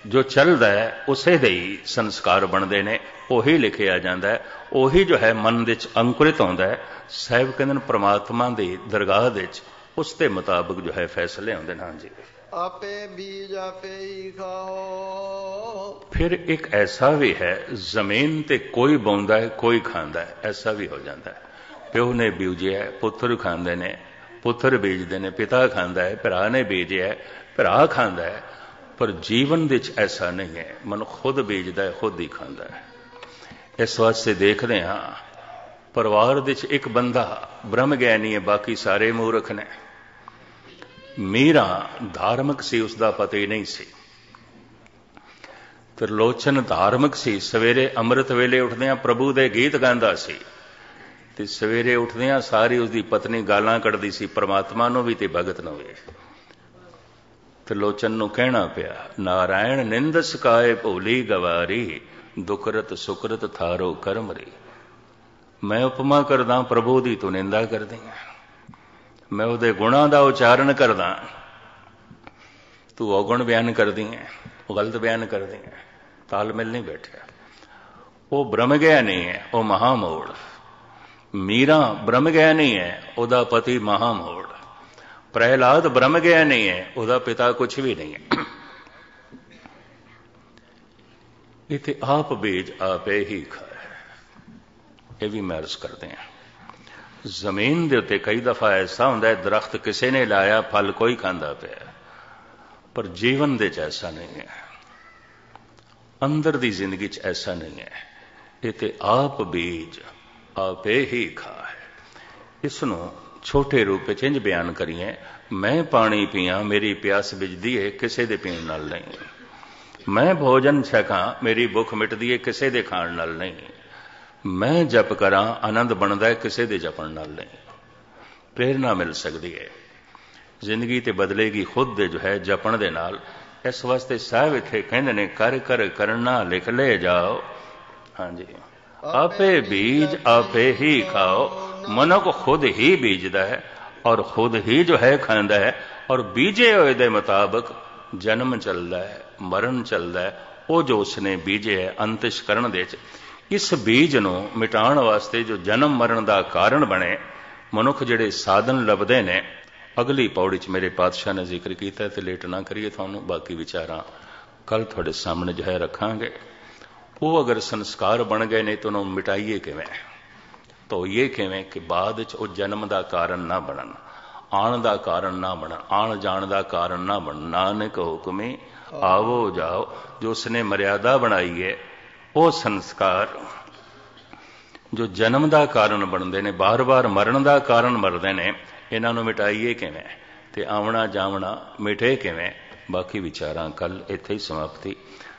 ਜੋ ਚੱਲਦਾ ਹੈ ਉਸੇ ਦੇ ਹੀ ਸੰਸਕਾਰ ਬਣਦੇ ਨੇ। ਉਹੀ ਲਿਖਿਆ ਜਾਂਦਾ ਹੈ। ਉਹੀ ਜੋ ਹੈ ਮਨ ਵਿੱਚ ਅੰਕੁਰਿਤ ਹੁੰਦਾ ਹੈ। ਸਾਹਿਬ ਕਹਿੰਦੇ ਨੇ ਪ੍ਰਮਾਤਮਾ ਦੀ ਦਰਗਾਹ ਵਿੱਚ ਉਸ ਦੇ ਮੁਤਾਬਕ ਜੋ ਹੈ ਫੈਸਲੇ ਹੁੰਦੇ ਨੇ। ਹਾਂਜੀ। ਆਪੇ ਬੀਜ ਆਪੇ ਹੀ ਖਾਓ। ਫਿਰ ਇੱਕ ਐਸਾ ਵੀ ਹੈ ਜ਼ਮੀਨ ਤੇ ਕੋਈ ਬੌਂਦਾ ਹੈ ਕੋਈ ਖਾਂਦਾ ਹੈ ਐਸਾ ਵੀ ਹੋ ਜਾਂਦਾ ਹੈ। ਪਿਓ ਨੇ ਬੀਜਿਆ ਪੁੱਤਰ ਖਾਂਦੇ ਨੇ। ਪੁੱਤਰ ਬੀਜਦੇ ਨੇ, ਪਿਤਾ ਖਾਂਦਾ ਹੈ, ਭਰਾ ਨੇ ਬੀਜਿਆ ਭਰਾ ਖਾਂਦਾ ਹੈ, ਪਰ ਜੀਵਨ ਵਿੱਚ ਐਸਾ ਨਹੀਂ ਹੈ। ਮਨ ਖੁਦ ਬੀਜਦਾ ਹੈ, ਖੁਦ ਹੀ ਖਾਂਦਾ ਹੈ। ਇਸ ਵਾਸਤੇ ਦੇਖਦੇ ਹਾਂ, ਪਰਿਵਾਰ ਵਿੱਚ ਇੱਕ ਬੰਦਾ ਬ੍ਰਹਮ ਗਿਆਨੀ ਹੈ, ਬਾਕੀ ਸਾਰੇ ਮੂਰਖ ਨੇ। ਮੀਰਾ ਧਾਰਮਿਕ ਸੀ ਉਸ ਦਾ ਪਤਾ ਹੀ ਨਹੀਂ ਸੀ। ਤਰਲੋਚਨ ਧਾਰਮਿਕ ਸੀ, ਸਵੇਰੇ ਅੰਮ੍ਰਿਤ ਵੇਲੇ ਉੱਠਦਿਆਂ ਪ੍ਰਭੂ ਦੇ ਗੀਤ ਗਾਉਂਦਾ ਸੀ। ਤੇ ਸਵੇਰੇ ਉੱਠਦਿਆਂ ਸਾਰੀ ਉਸ ਦੀ ਪਤਨੀ ਗਾਲਾਂ ਕੱਢਦੀ ਸੀ, ਪ੍ਰਮਾਤਮਾ ਨੂੰ ਵੀ ਤੇ ਭਗਤ ਨੂੰ ਵੀ। ਤਰਲੋਚਨ ਨੂੰ ਕਹਿਣਾ ਪਿਆ, ਨਾਰਾਇਣ ਨਿੰਦਸ ਕਾਏ ਭੋਲੀ ਗਵਾਰੀ, ਦੁਖਰਤ ਸੁਕਰਤ ਥਾਰੋ ਕਰਮਰੀ। ਮੈਂ ਉਪਮਾ ਕਰਦਾ ਪ੍ਰਭੂ ਦੀ ਤੂੰ ਨਿੰਦਾ ਕਰਦੀ ਹੈ ਮੈਂ ਉਹਦੇ ਗੁਣਾਂ ਦਾ ਉਚਾਰਨ ਕਰਦਾ ਤੂੰ ਔਗਣ ਬਿਆਨ ਕਰਦੀ ਹੈ ਉਹ ਗਲਤ ਬਿਆਨ ਕਰਦੀ ਹੈ ਤਾਲਮੇਲ ਨਹੀਂ ਬੈਠਿਆ। ਉਹ ਬ੍ਰਹਮ ਗਿਆ ਨਹੀਂ ਹੈ ਉਹ ਮਹਾਮੋੜ। ਮੀਰਾ ਬ੍ਰਹਮ ਗਿਆਨੀ ਹੈ, ਉਹਦਾ ਪਤੀ ਮਹਾਮੋੜ ਪ੍ਰਹਿਲਾਦ ਬ੍ਰਹਮ ਗਿਆਨੀ ਹੈ, ਉਹਦਾ ਪਿਤਾ ਕੁਝ ਵੀ ਨਹੀਂ ਹੈ। ਇਥੇ ਆਪ ਬੀਜ ਆਪੇ ਹੀ ਖਾਏ। ਇਹ ਵੀ ਮੈਂ ਅਰਜ ਕਰਦੇ ਹਾਂ। ਜ਼ਮੀਨ ਦੇ ਉੱਤੇ ਕਈ ਦਫਾ ਐਸਾ ਹੁੰਦਾ ਹੈ, ਦਰਖਤ ਕਿਸੇ ਨੇ ਲਾਇਆ, ਫਲ ਕੋਈ ਖਾਂਦਾ ਪਿਆ। ਪਰ ਜੀਵਨ ਦੇ ਚ ਐਸਾ ਨਹੀਂ ਹੈ। ਅੰਦਰ ਦੀ ਜ਼ਿੰਦਗੀ ਚ ਐਸਾ ਨਹੀਂ ਹੈ। ਇਹ ਤੇ ਆਪ ਬੀਜ ਆਪੇ ਹੀ ਖਾਏ। ਇਸ ਨੂੰ ਛੋਟੇ ਰੂਪ ਵਿੱਚ ਇੰਜ ਬਿਆਨ ਕਰੀਏ, ਮੈਂ ਪਾਣੀ ਪੀਆਂ, ਮੇਰੀ ਪਿਆਸ ਬੁਝਦੀ ਹੈ ਕਿਸੇ ਦੇ ਪੀਣ ਨਾਲ ਨਹੀਂ। ਮੈਂ ਭੋਜਨ ਛਕਾਂ, ਮੇਰੀ ਭੁੱਖ ਮਿਟਦੀ ਹੈ ਕਿਸੇ ਦੇ ਖਾਣ ਨਾਲ ਨਹੀਂ। ਮੈਂ ਜਪ ਕਰਾਂ, ਆਨੰਦ ਬਣਦਾ ਹੈ ਕਿਸੇ ਦੇ ਜਪਣ ਨਾਲ ਨਹੀਂ। ਪ੍ਰੇਰਣਾ ਮਿਲ ਸਕਦੀ ਹੈ ਜ਼ਿੰਦਗੀ ਤੇ ਬਦਲੇਗੀ ਖੁਦ ਦੇ ਜੋ ਹੈ ਜਪਣ ਦੇ ਨਾਲ। ਇਸ ਵਾਸਤੇ ਸਾਹਿਬ ਇੱਥੇ ਕਹਿੰਦੇ ਨੇ, ਕਰ ਕਰ, ਕਰਨਾ, ਲਿਖ, ਲੈ ਜਾਓ। ਹਾਂਜੀ। ਆਪੇ ਬੀਜ ਆਪੇ ਹੀ ਖਾਓ। ਮਨੁੱਖ ਖੁਦ ਹੀ ਬੀਜਦਾ ਹੈ ਔਰ ਖੁਦ ਹੀ ਜੋ ਹੈ ਖਾਂਦਾ ਹੈ ਔਰ ਬੀਜੇ ਹੋਏ ਦੇ ਮੁਤਾਬਕ ਜਨਮ ਚੱਲਦਾ ਹੈ, ਮਰਨ ਚੱਲਦਾ ਹੈ, ਉਹ ਜੋ ਉਸਨੇ ਬੀਜੇ ਹੈ ਅੰਤਿਸ਼ ਕਰਨ ਦੇ ਚ ਇਸ ਬੀਜ ਨੂੰ ਮਿਟਾਉਣ ਵਾਸਤੇ ਜੋ ਜਨਮ ਮਰਨ ਦਾ ਕਾਰਨ ਬਣੇ, ਮਨੁੱਖ ਜਿਹੜੇ ਸਾਧਨ ਲੱਭਦੇ ਨੇ, ਅਗਲੀ ਪੌੜੀ 'ਚ ਮੇਰੇ ਪਾਤਸ਼ਾਹ ਨੇ ਜ਼ਿਕਰ ਕੀਤਾ ਤੇ ਲੇਟ ਨਾ ਕਰੀਏ ਤੁਹਾਨੂੰ, ਬਾਕੀ ਵਿਚਾਰਾਂ ਕੱਲ ਤੁਹਾਡੇ ਸਾਹਮਣੇ ਜੋ ਹੈ ਰੱਖਾਂਗੇ। ਉਹ ਅਗਰ ਸੰਸਕਾਰ ਬਣ ਗਏ ਨੇ ਤਾਂ ਉਹਨੂੰ ਮਿਟਾਈਏ ਕਿਵੇਂ? ਧੋਈਏ ਕਿਵੇਂ ਕਿ ਬਾਅਦ 'ਚ ਉਹ ਜਨਮ ਦਾ ਕਾਰਨ ਨਾ ਬਣਨ ਆਣ ਦਾ ਕਾਰਨ ਨਾ ਬਣਨ ਆਣ ਜਾਣ ਦਾ ਕਾਰਨ ਨਾ ਬਣਨ। ਨਾਨਕ ਹੁਕਮੇ ਆਵੋ ਜਾਓ, ਜੋ ਉਸਨੇ ਮਰਿਆਦਾ ਬਣਾਈ ਹੈ ਉਹ ਸੰਸਕਾਰ ਜੋ ਜਨਮ ਦਾ ਕਾਰਨ ਬਣਦੇ ਨੇ, ਬਾਰ-ਬਾਰ ਮਰਨ ਦਾ ਕਾਰਨ ਮਰਦੇ ਨੇ, ਇਹਨਾਂ ਨੂੰ ਮਿਟਾਈਏ ਕਿਵੇਂ? ਤੇ ਆਉਣਾ ਜਾਵਣਾ ਮਿਟੇ ਕਿਵੇਂ? ਬਾਕੀ ਵਿਚਾਰਾਂ ਕੱਲ ਇੱਥੇ ਹੀ ਸਮਾਪਤੀ।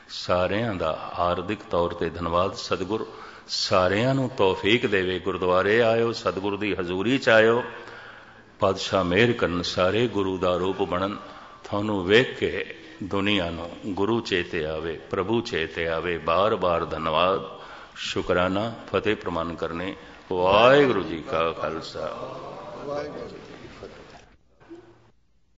ਸਾਰਿਆਂ ਦਾ ਹਾਰਦਿਕ ਤੌਰ ਤੇ ਧੰਨਵਾਦ। ਸਤਿਗੁਰ ਸਾਰਿਆਂ ਨੂੰ ਤੌਫੀਕ ਦੇਵੇ। ਗੁਰਦੁਆਰੇ ਆਇਓ, ਸਤਿਗੁਰ ਦੀ ਹਜ਼ੂਰੀ ਚ ਆਇਓ। ਪਾਤਸ਼ਾਹ ਮਿਹਰ ਕਰਨ ਸਾਰੇ ਗੁਰੂ ਦਾ ਰੂਪ ਬਣਨ। ਤੁਹਾਨੂੰ ਵੇਖ ਕੇ ਦੁਨੀਆ ਨੂੰ ਗੁਰੂ ਚੇਤੇ ਆਵੇ, ਪ੍ਰਭੂ ਚੇਤੇ ਆਵੇ। ਬਾਰ-ਬਾਰ ਧੰਨਵਾਦ। ਸ਼ੁਕਰਾਨਾ, ਫਤਿਹ ਪ੍ਰਮਾਨ ਕਰਨੇ। ਵਾਹਿਗੁਰੂ ਜੀ ਕਾ ਖਾਲਸਾ। ਵਾਹਿਗੁਰੂ